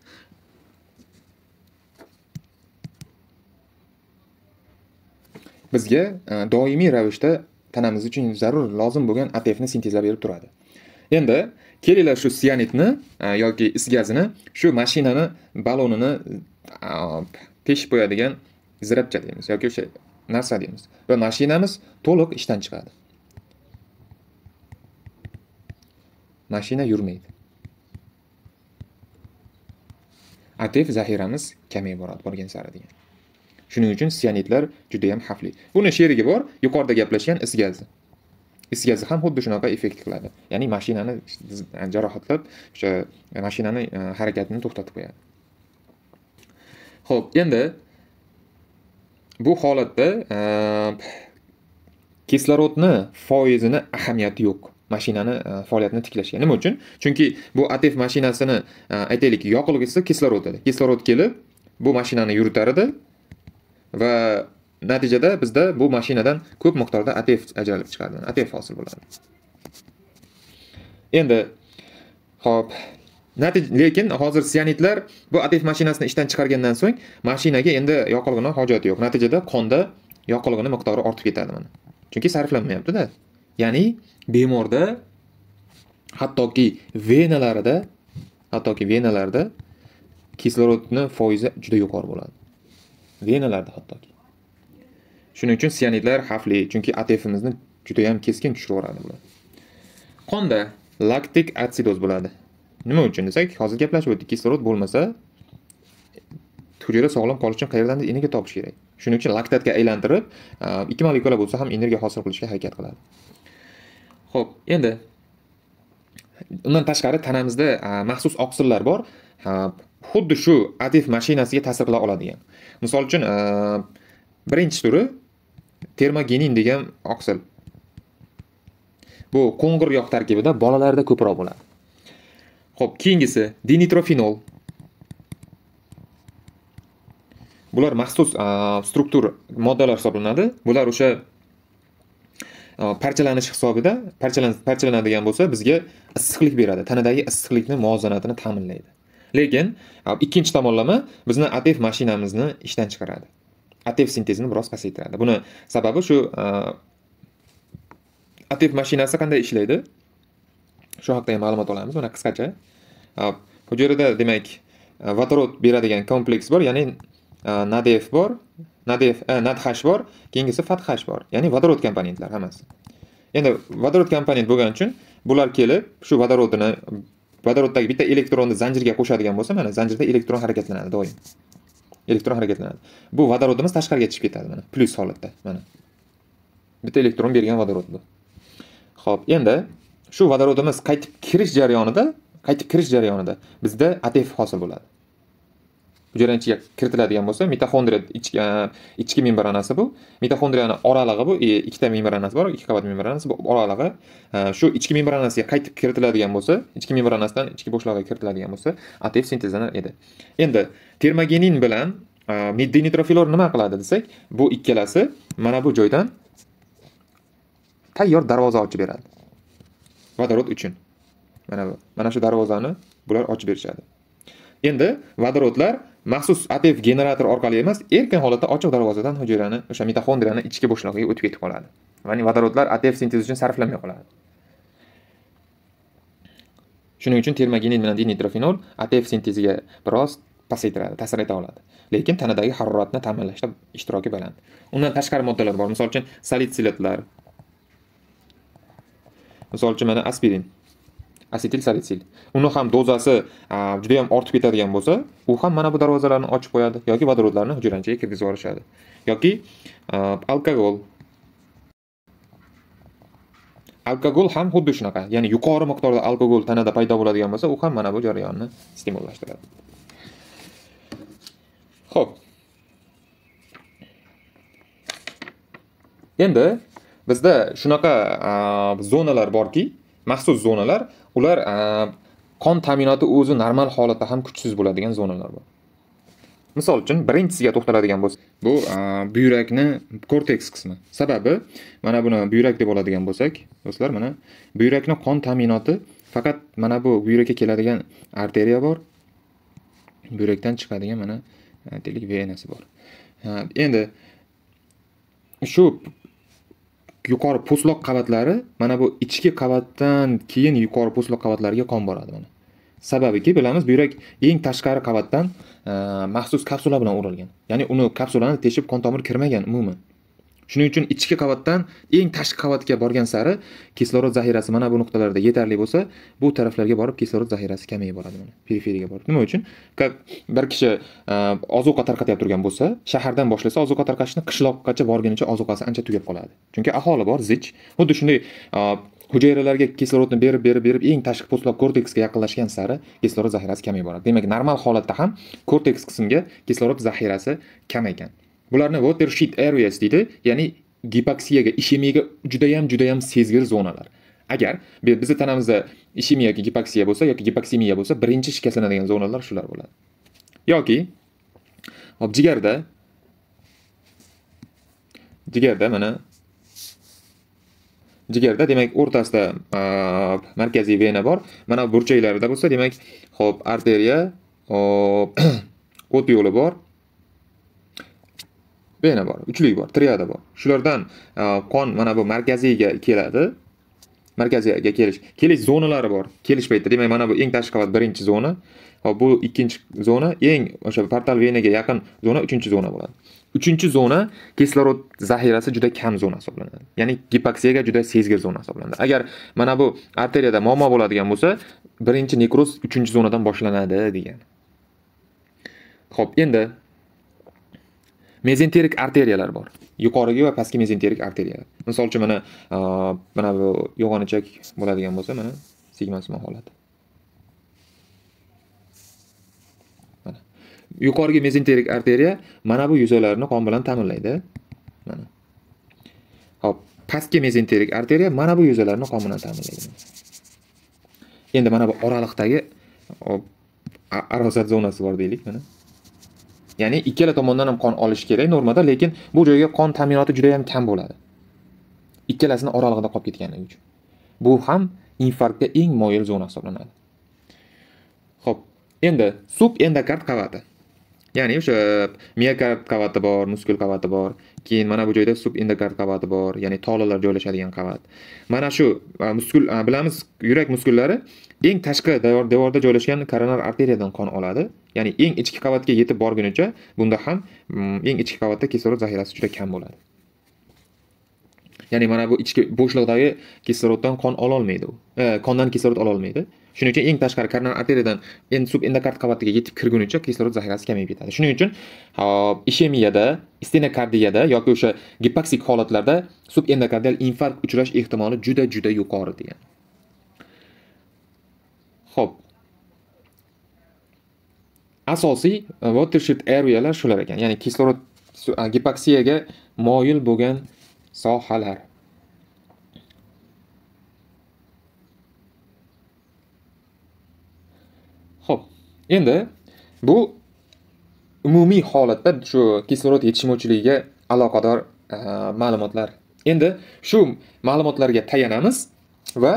Bizga e, doimiy ravishda tanamiz uchun zarur lozim bo'lgan ATFni sintezlab berib turadi. Endi kelinglar shu sianitni e, yoki is gazini shu mashinani balonini e, teshib qo'yadigan zirapcha deymiz yoki o'sha narsa deymiz. Va mashinamiz to'liq ishdan chiqadi. Mashina yurmaydi. Atf zaxiramiz kamayib boradi borgan sari degan. Shuning uchun sianidlar juda yam xavfli. Buni sherigi bor yuqorida gaplashgan is gazi is gazi ham xuddi shunaqa effekt qiladi. Ya'ni mashinani jarohatlab o'sha mashinani e, harakatini to'xtatib qo'yadi. Ho'p endi bu holatda e, kislorodni foizini ahamiyati yo'q. Mashinani e, faoliyatini tiklashga nima uchun? Chunki bu atf mashinasini aytaylik yoqilg'isi kislorod edi. Kislorod kelib bu mashinani yuritar edi va natijada bizda bu mashinadan ko'p miqdorda atf ajralib chiqadi. Atf hosil bo'ladi. Endi ho'p. Lekin hozir sianidlar bu atf mashinasini ishdan chiqargandan so'ng mashinaga endi yoqilg'ini hojati yo'q. Natijada qonda yoqilg'ini miqdori ortib ketadi mana. Chunki sarflanmayaptida. Ya'ni bemorda hattoki venalarida hattoki venalarda kislorodni foizi juda yuqori bo'ladi. Venalarda hattoki. Shuning uchun sianidlar xavfli chunki atfimizni judayam keskin tushirib yuboradi bular qonda laktik atsidoz bo'ladi. Nima uchun desak hozir gaplashib o'tdik kislorod bo'lmasa hujayra sog'lom qolish uchun qayerdandir energiya topish kerak? Shuning uchun laktatga aylantirib ikki molekula bo'lsa ham energiya hosil qilishga harakat qiladi. Ho'p endi undan tashqari tanamizda maxsus oqsillar bor. Xuddi shu adif mashinasiga ta'sir qila oladigan. Misol uchun birinchi turi termogenin degan oqsil. Bu qo'ng'ir yog' tarkibida bolalarda ko'proq bo'ladi. Ho'p keyingisi dinitrofinol. Bular maxsus struktur moddalar hisoblanadi. Bular o'sha parchalanish hisobida parchalanadigan bo'lsa bizga issiqlik beradi. Tanadagi issiqlikni muvozanatini ta'minlaydi. Lekin ikkinchi tomonlama bizni atf mashinamizni ishdan chiqaradi. Atf sintezini biroz pasaytiradi buni sababi shu atf mashinasi qanday ishlaydi shu haqida ham ma'lumot olamiz mana qisqacha hujayrada demak vodorod beradigan kompleks bor ya'ni nadef bor nadef nadhash bor keyingisi fathash bor ya'ni vodorod komponentlar hammasi endi vodorod komponent bo'lgani uchun bular kelib shu vodorodini vodoroddagi bitta elektronni zanjirga qo'shadigan bo'lsa mana zanjirda elektron harakatlanadi doim elektron harakatlanadi. Bu vodorodimiz tashqariga chiqib ketadi mana plyus holatda mana. Bitta elektron bergan vodorod bu. Ho'p endi shu vodorodimiz qaytib kirish jarayonida qaytib kirish jarayonida bizda atf hosil bo'ladi. Hujayra ichiga kiritiladigan bo'lsa mitoxondriya ichki e, ichki membranasi bu. Mitoxondriyani oralig'i bu e, ikkita membranasi bor ikki qavat membranasi bu. Oralig'i e, shu ichki membranasiga qaytib kiritiladigan bo'lsa ichki membranasidan ichki bo'shlig'iga kiritiladigan bo'lsa atf sintezlanar edi. Endi termogenin bilan e, dinitrofilor nima qiladi desak bu ikkalasi mana bu joydan tayyor darvoza ochib beradi. Vodorod uchun. Mana bu mana shu darvozani bular ochib berishadi. Endi vodorodlar maxsus atf generator orqali emas erkin holatda ochiq darvozadan hujayrani o'sha mitoxondriyani ichki bo'shlig'iga o'tib ketib qoladi. Ya'ni vodorodlar atf sintezi uchun sarflanmay qoladi. Shuning uchun termogenin bilan dinitrofinol atf sinteziga biroz pasaytiradi ta'sir eta oladi. Lekin tanadagi haroratni ta'minlashda ishtiroki baland. Undan tashqari moddalar bor. Misol uchun salitsilitlar misol uchun mana aspirin. Asetil salitsil uni ham dozasi juda yam ortib ketadigan bo'lsa u ham mana bu darvozalarni ochib qo'yadi yoki vodorodlarni hujayraning ichiga kirgizib yuborishadi yoki alkogol. Alkogol ham xuddi shunaqa ya'ni yuqori miqdorda alkogol tanada paydo bo'ladigan bo'lsa u ham mana bu jarayonni stimullashtiradi ho'p endi bizda shunaqa zonalar borki maxsus zonalar ular qon ta'minoti o'zi normal holatda ham kuchsiz bo'ladigan zonalar bor. Misol uchun birinchisiga to'xtaladigan bo'lsak bu buyrakni korteks qismi. Sababi mana buni buyrak deb oladigan bo'lsak do'stlar mana buyrakni qon ta'minoti faqat mana bu buyrakka keladigan arteriya bor. Buyrakdan chiqadigan mana aytaylik venasi bor. Endi shu yuqori po'stloq qavatlari mana bu ichki qavatdan keyin yuqori po'stloq qavatlarga qon boradi mana. Sababiki bilamiz buyrak eng tashqari qavatdan maxsus kapsula bilan o'ralgan. Ya'ni uni kapsulani teshib qon tomir kirmagan umuman. Shuning uchun ichki qavatdan eng tashqi qavatga borgan sari kislorod zaxirasi mana bu nuqtalarda yetarli bo'lsa bu taraflarga borib kislorod zaxirasi kamayib boradi mana periferiyaga borib. Nima uchun? Bir kishi e, ozuqa tarqatib turgan bo'lsa shahardan boshlasa ozuqa tarqatishni qishloqqacha borgunicha ozuqasi ancha tugab qoladi. Chunki aholi bor zich. Xuddi shunday e, hujayralarga kislorodni berib berib berib eng tashqi po'stloq korteksga yaqinlashgan sari kislorod zaxirasi kamayib boradi. Demak normal holatda ham korteks qismga kislorod zaxirasi kam ekan bularni water sheet areas deydi ya'ni gipoksiyaga ishemiyaga judayam judayam sezgir zonalar. Agar bizni tanamizda ishemiya yoki gipoksiya bo'lsa yoki gipoksemiya bo'lsa birinchi shikastlanadigan zonalar shular bo'ladi. Yoki hop jigarda jigarda mana jigarda demak o'rtasida markaziy vena bor. Mana burchaklarida bo'lsa demak hop arteriya hop o't yo'li bor. Vena bor uchlik bor triada bor. Shulardan e, qon mana bu markaziyga keladi. Markaziyga kelish kelish zonalari bor kelish paytida. Demak mana bu eng tashqi qavat birinchi zona. Hop bu ikkinchi zona eng o'sha portal venaga yaqin zona uchinchi zona bo'ladi. Uchinchi zona kislorod zaxirasi juda kam zona hisoblanadi. Ya'ni gipoksiyaga juda sezgir zona hisoblanadi. Agar mana bu arteriyada muammo bo'ladigan bo'lsa birinchi nekroz uchinchi zonadan boshlanadi degan. Ho'p endi mezenterik arteriyalar bor. Yuqorigi va pastki mezenterik arteriyalar. Misol uchun mana mana bu yo'g'onichak bo'ladigan bo'lsa mana sigmasimon holati mana. Yuqorigi mezenterik arteriya mana bu yuzalarni qon bilan ta'minlaydi. Mana. Hop pastki mezenterik arteriya mana bu yuzalarni qon bilan ta'minlaydi. Endi mana bu oraliqdagi arosat zonasi bor deylik mana. Ya'ni ikkala tomondan ham qon olish kerak normada lekin bu joyga qon ta'minoti juda ham kam bo'ladi. Ikkalasini oralig'ida qolib ketganligi uchun. Bu ham infarktga eng moyil zona hisoblanadi. Ho'p endi sub endokard qavati. Ya'ni o'sha miokard qavati bor muskul qavati bor keyin mana bu joyda subendokard qavati bor ya'ni tolalar joylashadigan qavat mana shu muskul bilamiz yurak muskullari eng tashqi devorda joylashgan koronar arteriyadan qon oladi. Ya'ni eng ichki qavatga yetib borgunicha bunda ham mm, eng ichki qavatda kislorod zaxirasi juda kam bo'ladi. Ya'ni mana bu ichki bo'shliqdagi kisloroddan qon ololmaydi u. E, qondan kislorod ololmaydi. Shuning uchun eng tashqari koronar arteriyadan endi sub endokard qavatiga yetib kirgunicha kislorod zaxirasi kamayib ketadi shuning uchun ishemiyada stenokardiyada yoki o'sha gipoksik holatlarda sub endokardial infarkt uchrash ehtimoli juda juda yuqori degan. Ho'p asosiy e, watershed arealar shular ekan. Ya'ni kislorod gipoksiyaga moyil bo'lgan sohalar ho'p endi bu umumiy holatda shu kislorod yetishmovchiligiga aloqador e, ma'lumotlar. Endi shu ma'lumotlarga tayanamiz va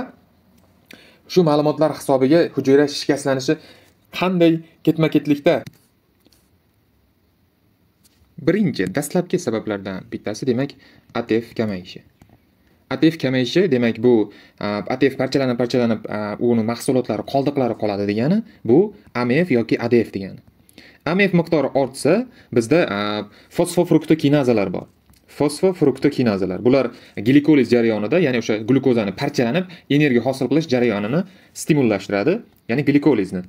shu ma'lumotlar hisobiga hujayra shikastlanishi qanday ketma ketlikda birinchi dastlabki sabablardan bittasi demak atf kamayishi. Atf kamayishi demak bu atf parchalanib parchalanib uni mahsulotlari qoldiqlari qoladi degani bu amf yoki adef degani. Amf miqdori ortsa bizda fosfofruktokinazalar bor. Fosfofruktokinazalar bular glikoliz jarayonida ya'ni o'sha glyukozani parchalanib energiya hosil qilish jarayonini stimullashtiradi ya'ni glikolizni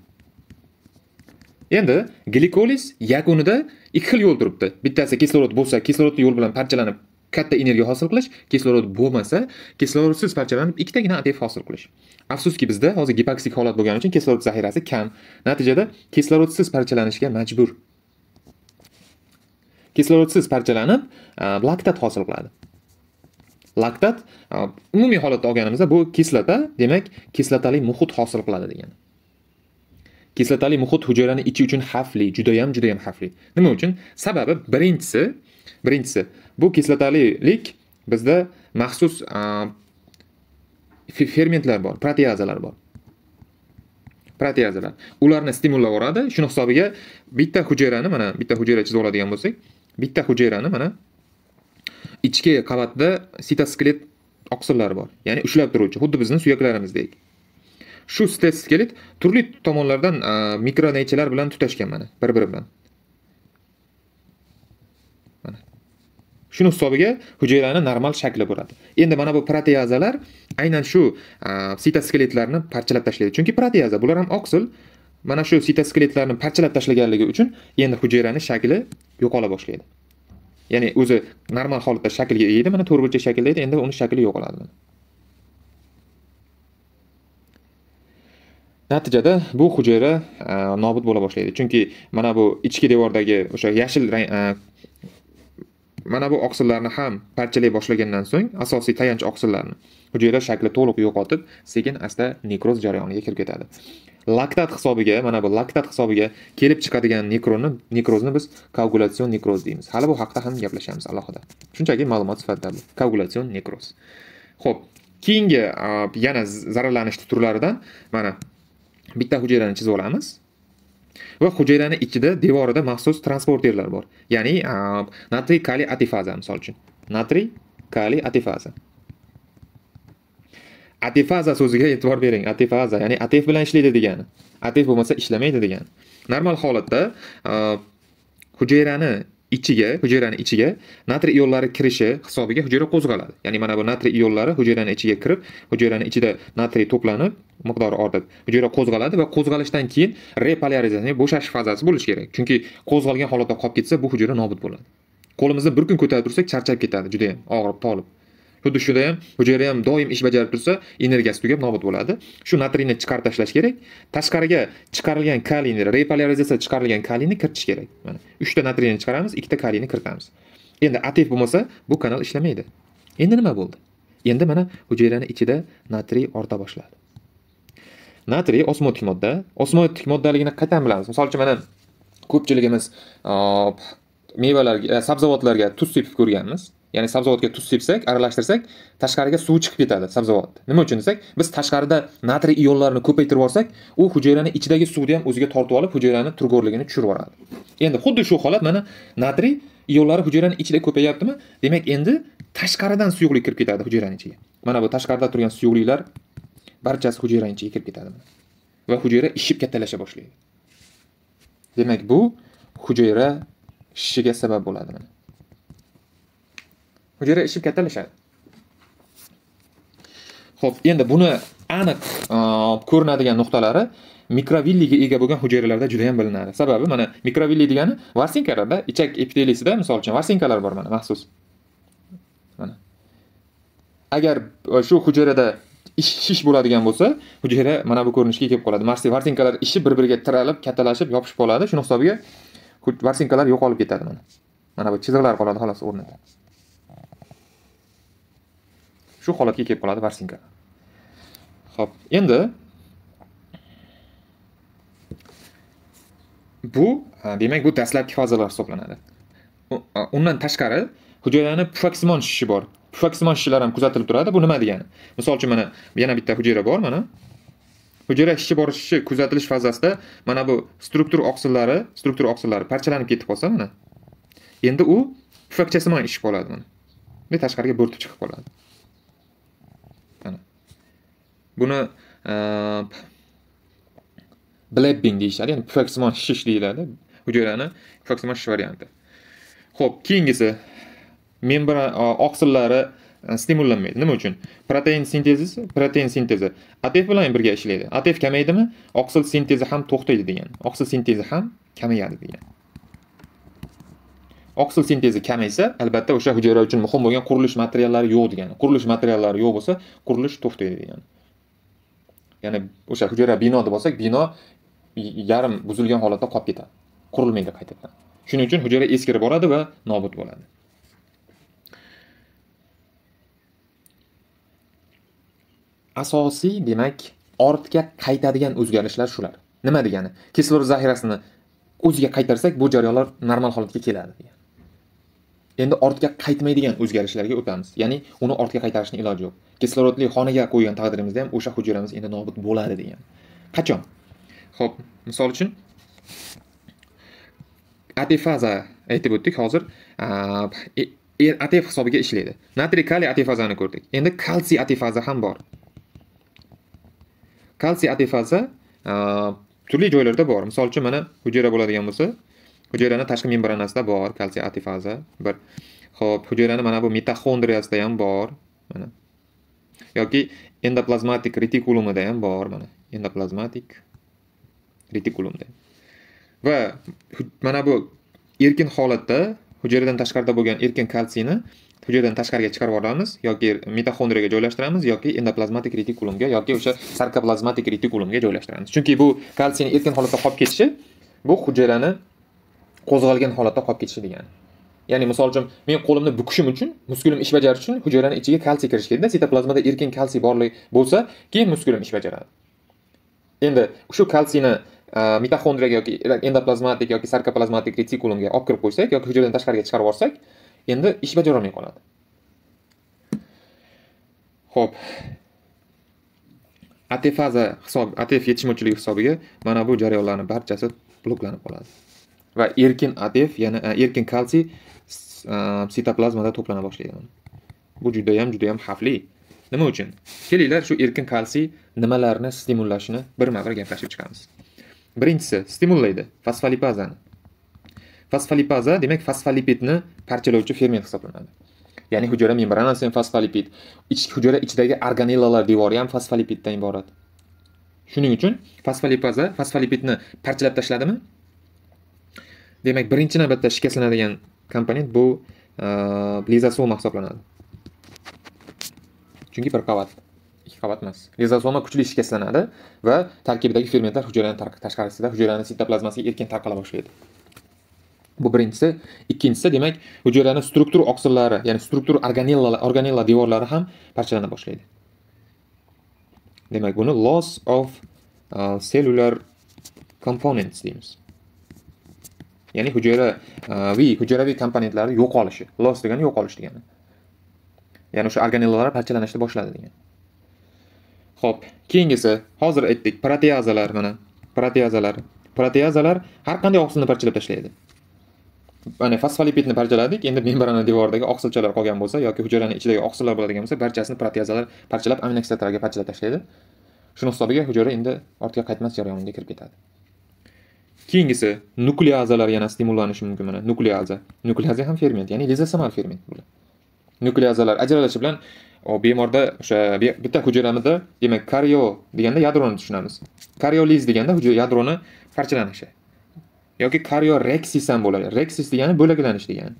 endi glikoliz yakunida ikki xil yo'l turibdi. Bittasi kislorod bo'lsa kislorodni yo'l bilan parchalanib katta energiya hosil qilish kislorod bo'lmasa kislorodsiz parchalanib ikkitagina ATF hosil qilish. Afsuski bizda hozir gipoksik holat bo'lgani uchun kislorod zaxirasi kam. Natijada kislorodsiz parchalanishga majbur. Kislorodsiz parchalanib laktat hosil qiladi. Laktat umumiy holatda olganimizda bu kislota demak kislotali muhit hosil qiladi degani. Kislotali muhit hujayrani ichi uchun xavfli judayam judayam xavfli. Nima uchun? Sababi birinchisi birinchisi bu kislotalilik bizda maxsus fermentlar bor proteazalar bor. Proteazalar. Ularni stimullab yuboradi shuni hisobiga bitta hujayrani mana bitta hujayra chizib oladigan bo'lsak bitta hujayrani mana ichki qavatda sitoskelet oqsillari bor. Ya'ni ushlab turuvchi xuddi bizni suyaklarimizdek. Shu sitoskelet turli tomonlardan e, mikronaychalar bilan tutashgan mana bir biri bilan mana. Shuni hisobiga hujayrani normal shakli bo'ladi. Endi mana bu proteazalar aynan shu e, sitoskeletlarni parchalab tashlaydi. Chunki proteaza bular ham oqsil. Mana shu sitoskeletlarni parchalab tashlaganligi uchun endi hujayrani shakli yo'qola boshlaydi. Ya'ni o'zi normal holatda shaklga ega edi mana to'rtburchak shaklda edi endi uni shakli yo'qoladi. Natijada bu hujayra e, nobud bo'la boshlaydi. Chunki mana bu ichki devordagi o'sha yashil rang e, mana bu oqsillarni ham parchalay boshlagandan so'ng asosiy tayanch oqsillarni hujayra shakli to'liq yo'qotib sekin asta nekroz jarayoniga kirib ketadi. Laktat hisobiga mana bu laktat hisobiga kelib chiqadigan nekronni nekrozni biz koagulyatsion nekroz deymiz. Hali bu haqida ham gaplashamiz alohida. Shunchaki ma'lumot sifatida bu koagulyatsion nekroz. Ho'p keyingi e, yana zararlanish turlaridan mana bitta hujayrani chizib olamiz. Va hujayrani ichida devorida maxsus transporterlar bor. Ya'ni natriy kaliy atifaza misol uchun. Natriy kaliy atifaza. Atifaza so'ziga e'tibor bering. Atifaza ya'ni atif bilan ishlaydi degani. Atif bo'lmasa ishlamaydi degani. Normal holatda hujayrani ichiga hujayrani ichiga natriy ionlari kirishi hisobiga hujayra qo'zg'aladi. Ya'ni mana bu natriy ionlari hujayrani ichiga kirib hujayrani ichida natriy to'planib miqdori ortib hujayra qo'zg'aladi va qo'zg'alishdan keyin repolarizatsiya bo'shash fazasi bo'lishi kerak. Chunki qo'zg'algan holatda qolib ketsa bu hujayra nobud bo'ladi. Qo'limizni bir kun ko'tarib tursak charchab ketadi judayam og'rib tolib. Xuddi shunda ham hujayra ham doim ish bajarib tursa energiyasi tugab nobud bo'ladi. Shu natriyni chiqarib tashlash kerak. Tashqariga chiqarilgan kaliyni repolarizatsiya chiqarilgan kaliyni kiritish kerak. Mana uchta natriyni chiqaramiz ikkita kaliyni kiritamiz. Endi atif bo'lmasa bu kanal ishlamaydi. Endi nima bo'ldi? Endi mana hujayrani ichida natriy orta boshladi. Natriy osmotik modda. Osmotik moddaligini qayerdan bilamiz? Misol uchun mana ko'pchiligimiz mevalarga sabzavotlarga tuz sepib ko'rganmiz. Ya'ni sabzavotga tuz sepsak aralashtirsak tashqariga suv chiqib ketadi sabzavot. Nima uchun desak biz tashqarida natriy ionlarini ko'paytirib yuborsak u hujayrani ichidagi suvni ham o'ziga tortib olib hujayrani turg'orligini tushirib yuboradi. Endi xuddi shu holat mana natriy ionlari hujayrani ichida ko'payyaptimi demak endi tashqaridan suyuqlik kirib ketadi hujayrani ichiga. Mana bu tashqarida turgan suyuqliklar barchasi hujayrani ichiga kirib ketadi va hujayra ishib kattalasha boshlaydi. Demak bu hujayra shishiga sabab bo'ladi mana. Hujayra ishib kattalashadi. Ho'p endi buni aniq ko'rinadigan nuqtalari mikrovilliga ega bo'lgan hujayralarda juda ham bilinadi. Sababi mana mikrovilli degani varsinkalarda ichak epitelisida misol uchun varsinkalar bor mana maxsus. Mana. Agar e, shu hujayrada shish bo'ladigan bo'lsa hujayra mana bu ko'rinishga kelib qoladi. Varsinkalar ishi bir biriga tiralib kattalashib yopishib qoladi. Shuni hisobiga varsinkalar yo'qolib ketadi mana. Mana bu chiziqlar qoladi xolos o'rnida. Shu holatga kelib qoladi varsinka. Ho'p endi bu demak bu dastlabki fazalar hisoblanadi. Undan tashqari hujayrani pufaksimon shishi bor. Pufaksimon shishilar ham kuzatilib turadi. Bu nima degani? Misol uchun mana yana bitta hujayra bor mana. Hujayra shishi borishi kuzatilish fazasida mana bu struktur oqsillari struktur oqsillari parchalanib ketib qolsa mana. Endi u pufakchasimon ishib qoladi mana. Tashqariga bo'rtib chiqib qoladi. Buni e, blebbing deyishadi. Ya'ni pufaksimon shish deyiladi. Hujayrani pufaksimon shish varianti. Ho'p keyingisi membran e, oqsillari e, stimullanmaydi nima uchun? Protein sintezi protein sintezi. Atf bilan birga ishlaydi. Atf kamaydimi? Oqsil sintezi ham to'xtaydi degan. Oqsil sintezi ham kamayadi degan. Oqsil sintezi kamaysa albatta o'sha hujayra uchun muhim bo'lgan qurilish materiallari yo'q degani qurilish materiallari yo'q bo'lsa qurilish to'xtaydi degani ya'ni o'sha hujayra bino deb olsak bino yarim buzilgan holatda qolib ketadi. Qurilmaydi qaytadan. Shuning uchun hujayra eskirib boradi va nobud bo'ladi. Asosiy demak ortga qaytadigan o'zgarishlar shular. Nima degani? Kislorod zaxirasini o'ziga qaytarsak bu jarayonlar normal holatga keladi. Endi ortga qaytmaydigan o'zgarishlarga o'tamiz. Ya'ni uni ortga qaytarishni iloji yo'q. Kislorodli xonaga qo'ygan taqdirimizda ham o'sha hujayramiz endi nobud bo'ladi degan. Qachon? Ho'p misol uchun atifaza aytib o'tdik hozir. E, e atef hisobiga ishlaydi. Natriy kaliy atifazani ko'rdik. Endi kalsiy atifaza ham bor. Kalsiy atifaza turli joylarda bor. Misol uchun mana hujayra bo'ladigan bo'lsa hujayrani tashqi membranasida bor kalsiy atifaza bir. Ho'p hujayrani mana bu mitoxondriyasida ham bor mana. Yoki endoplazmatik retikulumida ham bor mana. Endoplazmatik retikulumda. Va mana bu erkin holatda hujayradan tashqarida bo'lgan erkin kalsiyni hujayradan tashqariga chiqarib yuboramiz yoki mitoxondriyaga joylashtiramiz yoki endoplazmatik retikulumga yoki o'sha sarkoplazmatik retikulumga joylashtiramiz. Chunki bu kalsiyni erkin holatda qolib ketishi bu hujayrani qo'zg'algan holatda qolib ketishi degani ya'ni misol uchun men qo'limni bukishim uchun muskulim ish bajarish uchun hujayrani ichiga kalsiy kirishi kerakda. Sitoplazmada erkin kalsiy borlik bo'lsa keyin muskulim ish bajaradi. Endi shu kalsiyni e, mitoxondriyaga yoki endoplazmatik yoki sarkoplazmatik retikulumga olib kirib qo'ysak yoki hujayradan tashqariga chiqarib yuborsak endi ish bajarolmay qoladi. Ho'p atefaza hisob atef yetishmovchiligi hisobiga mana bu jarayonlarni barchasi bloklanib qoladi. Va erkin atef yana e, erkin kalsiy e, sitoplazmada to'plana boshlaydi. Bu juda ham juda ham xavfli. Nima uchun? Kelinglar shu erkin kalsiy nimalarni stimullashini birma bir gaplashib chiqamiz. Birinchisi stimullaydi fosfolipazani. Fosfolipaza demak fosfolipidni parchalovchi ferment hisoblanadi. Ya'ni hujayra membranasi ham fosfolipid hujayra ichidagi organellalar devori ham fosfolipiddan iborat. Shuning uchun fosfolipaza fosfolipidni parchalab tashladimi? Demak birinchi navbatda shikastlanadigan komponent bu e, lizosoma hisoblanadi. Chunki bir qavat ikki qavat emas. Lizosoma kuchli shikastlanadi va tarkibidagi fermentlar hujayrani tashqarisida hujayraning sitoplazmasiga erkin tarqala boshlaydi bu birinchisi. Ikkinchisi demak hujayrani struktur oqsillari ya'ni struktur organellalar organella devorlari ham parchalana boshlaydi. Demak buni loss of uh, cellular components deymiz. Ya'ni hujayra e, hujayraviy hujayraviy komponentlarni yo'qolishi loss degani yo'qolish degani. Ya'ni o'sha organellalar parchalanishni boshladi degan. Ho'p keyingisi hozir aytdik proteazalar mana proteazalar. Proteazalar har qanday oqsilni parchalab tashlaydi. Mana fosfolipidni parchaladik endi membrana devoridagi oqsilchalar qolgan bo'lsa yoki hujayrani ichidagi oqsillar bo'ladigan bo'lsa barchasini proteazalar parchalab aminokislotalarga parchalab tashlaydi. Shuni hisobiga hujayra endi ortga qaytmas jarayoniga kirib ketadi. Keyingisi nukleazalar yana stimullanishi mumkin mana. Nukleaza. Nukleaza ham ferment ya'ni lizosomal ferment bular nukleazalar ajralishi bilan bemorda o'sha bitta hujayramizda demak karyo deganda yadroni tushunamiz. Karyoliz deganda yadroni parchalanishi. Yoki karyoreksis ham bo'ladi. Reksis degani bo'laklanish degani.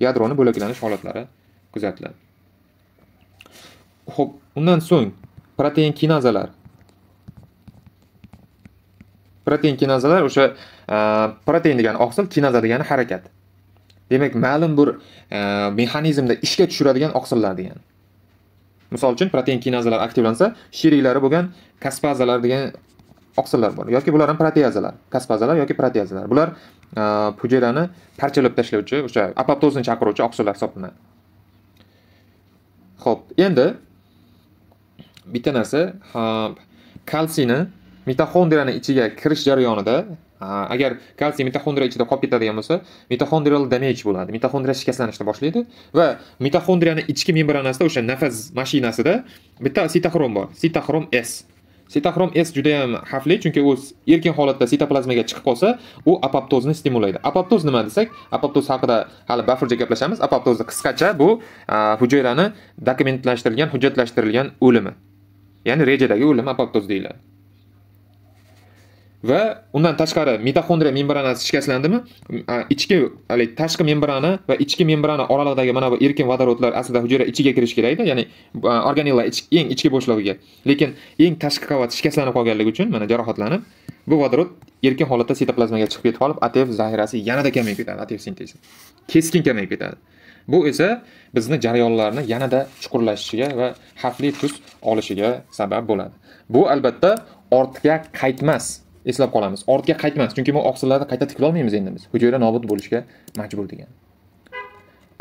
Yadroni bo'laklanish holatlari kuzatiladi. Ho'p undan so'ng protein kinazalar. Protein kinazalar o'sha e, protein degani oqsil kinaza degani harakat. Demak ma'lum bir e, mexanizmda ishga tushiradigan oqsillar degani. Misol uchun protein kinazalar aktivlansa sheriklari bo'lgan kaspazalar degan oqsillar bor. Yoki bular ham proteazalar kaspazalar yoki proteazalar. Bular e, hujayrani parchalab tashlovchi o'sha apoptozni chaqiruvchi oqsillar hisoblanadi. Ho'p endi bitta narsa kalsiyni mitoxondriyani ichiga kirish jarayonida agar kalsiy mitoxondriya ichida qolib ketadigan bo'lsa mitoxondrial damage bo'ladi. Mitoxondriya shikastlanishni boshlaydi va mitoxondriyani ichki membranasida o'sha nafas mashinasida bitta sitoxrom bor sitoxrom s. Sitoxrom s juda yam xavfli chunki u erkin holatda sitoplazmaga chiqib qolsa u apoptozni stimullaydi apoptoz nima desak? Apoptoz haqida hali bafurja gaplashamiz. Apoptozni qisqacha bu hujayrani dokumentlashtirilgan hujjatlashtirilgan o'limi. Ya'ni rejadagi o'lim apoptoz deyiladi. Va undan tashqari mitoxondriya membranasi shikastlandimi? Ichki haligi tashqi membrana va ichki membrana oralig'idagi mana bu erkin vodorodlar aslida hujayra ichiga kirishi kerakda ya'ni organella eng ichki bo'shlig'iga. Lekin eng tashqi qavat shikastlanib qolganligi uchun mana jarohatlanib bu vodorod erkin holatda sitoplazmaga chiqib ketib qolib ATF zaxirasi yanada kamayib ketadi ATF sintezi keskin kamayib ketadi. Bu esa bizni jarayonlarni yanada chuqurlashishiga va xavfli tus olishiga sabab bo'ladi. Bu albatta ortga qaytmas eslab qolamiz. Ortga qaytmas chunki bu oqsillarni qayta tiklolmaymiz endi biz. Hujayra nobud bo'lishga majbur degan.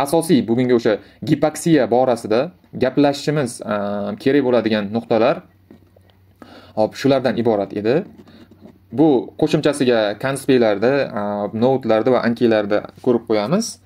Asosiy bugungi o'sha gipoksiya borasida gaplashishimiz ehm, kerak bo'ladigan nuqtalar hop shulardan iborat edi. Bu qo'shimchasiga konspektlarda ehm, notlarda va ankilarda ko'rib qo'yamiz.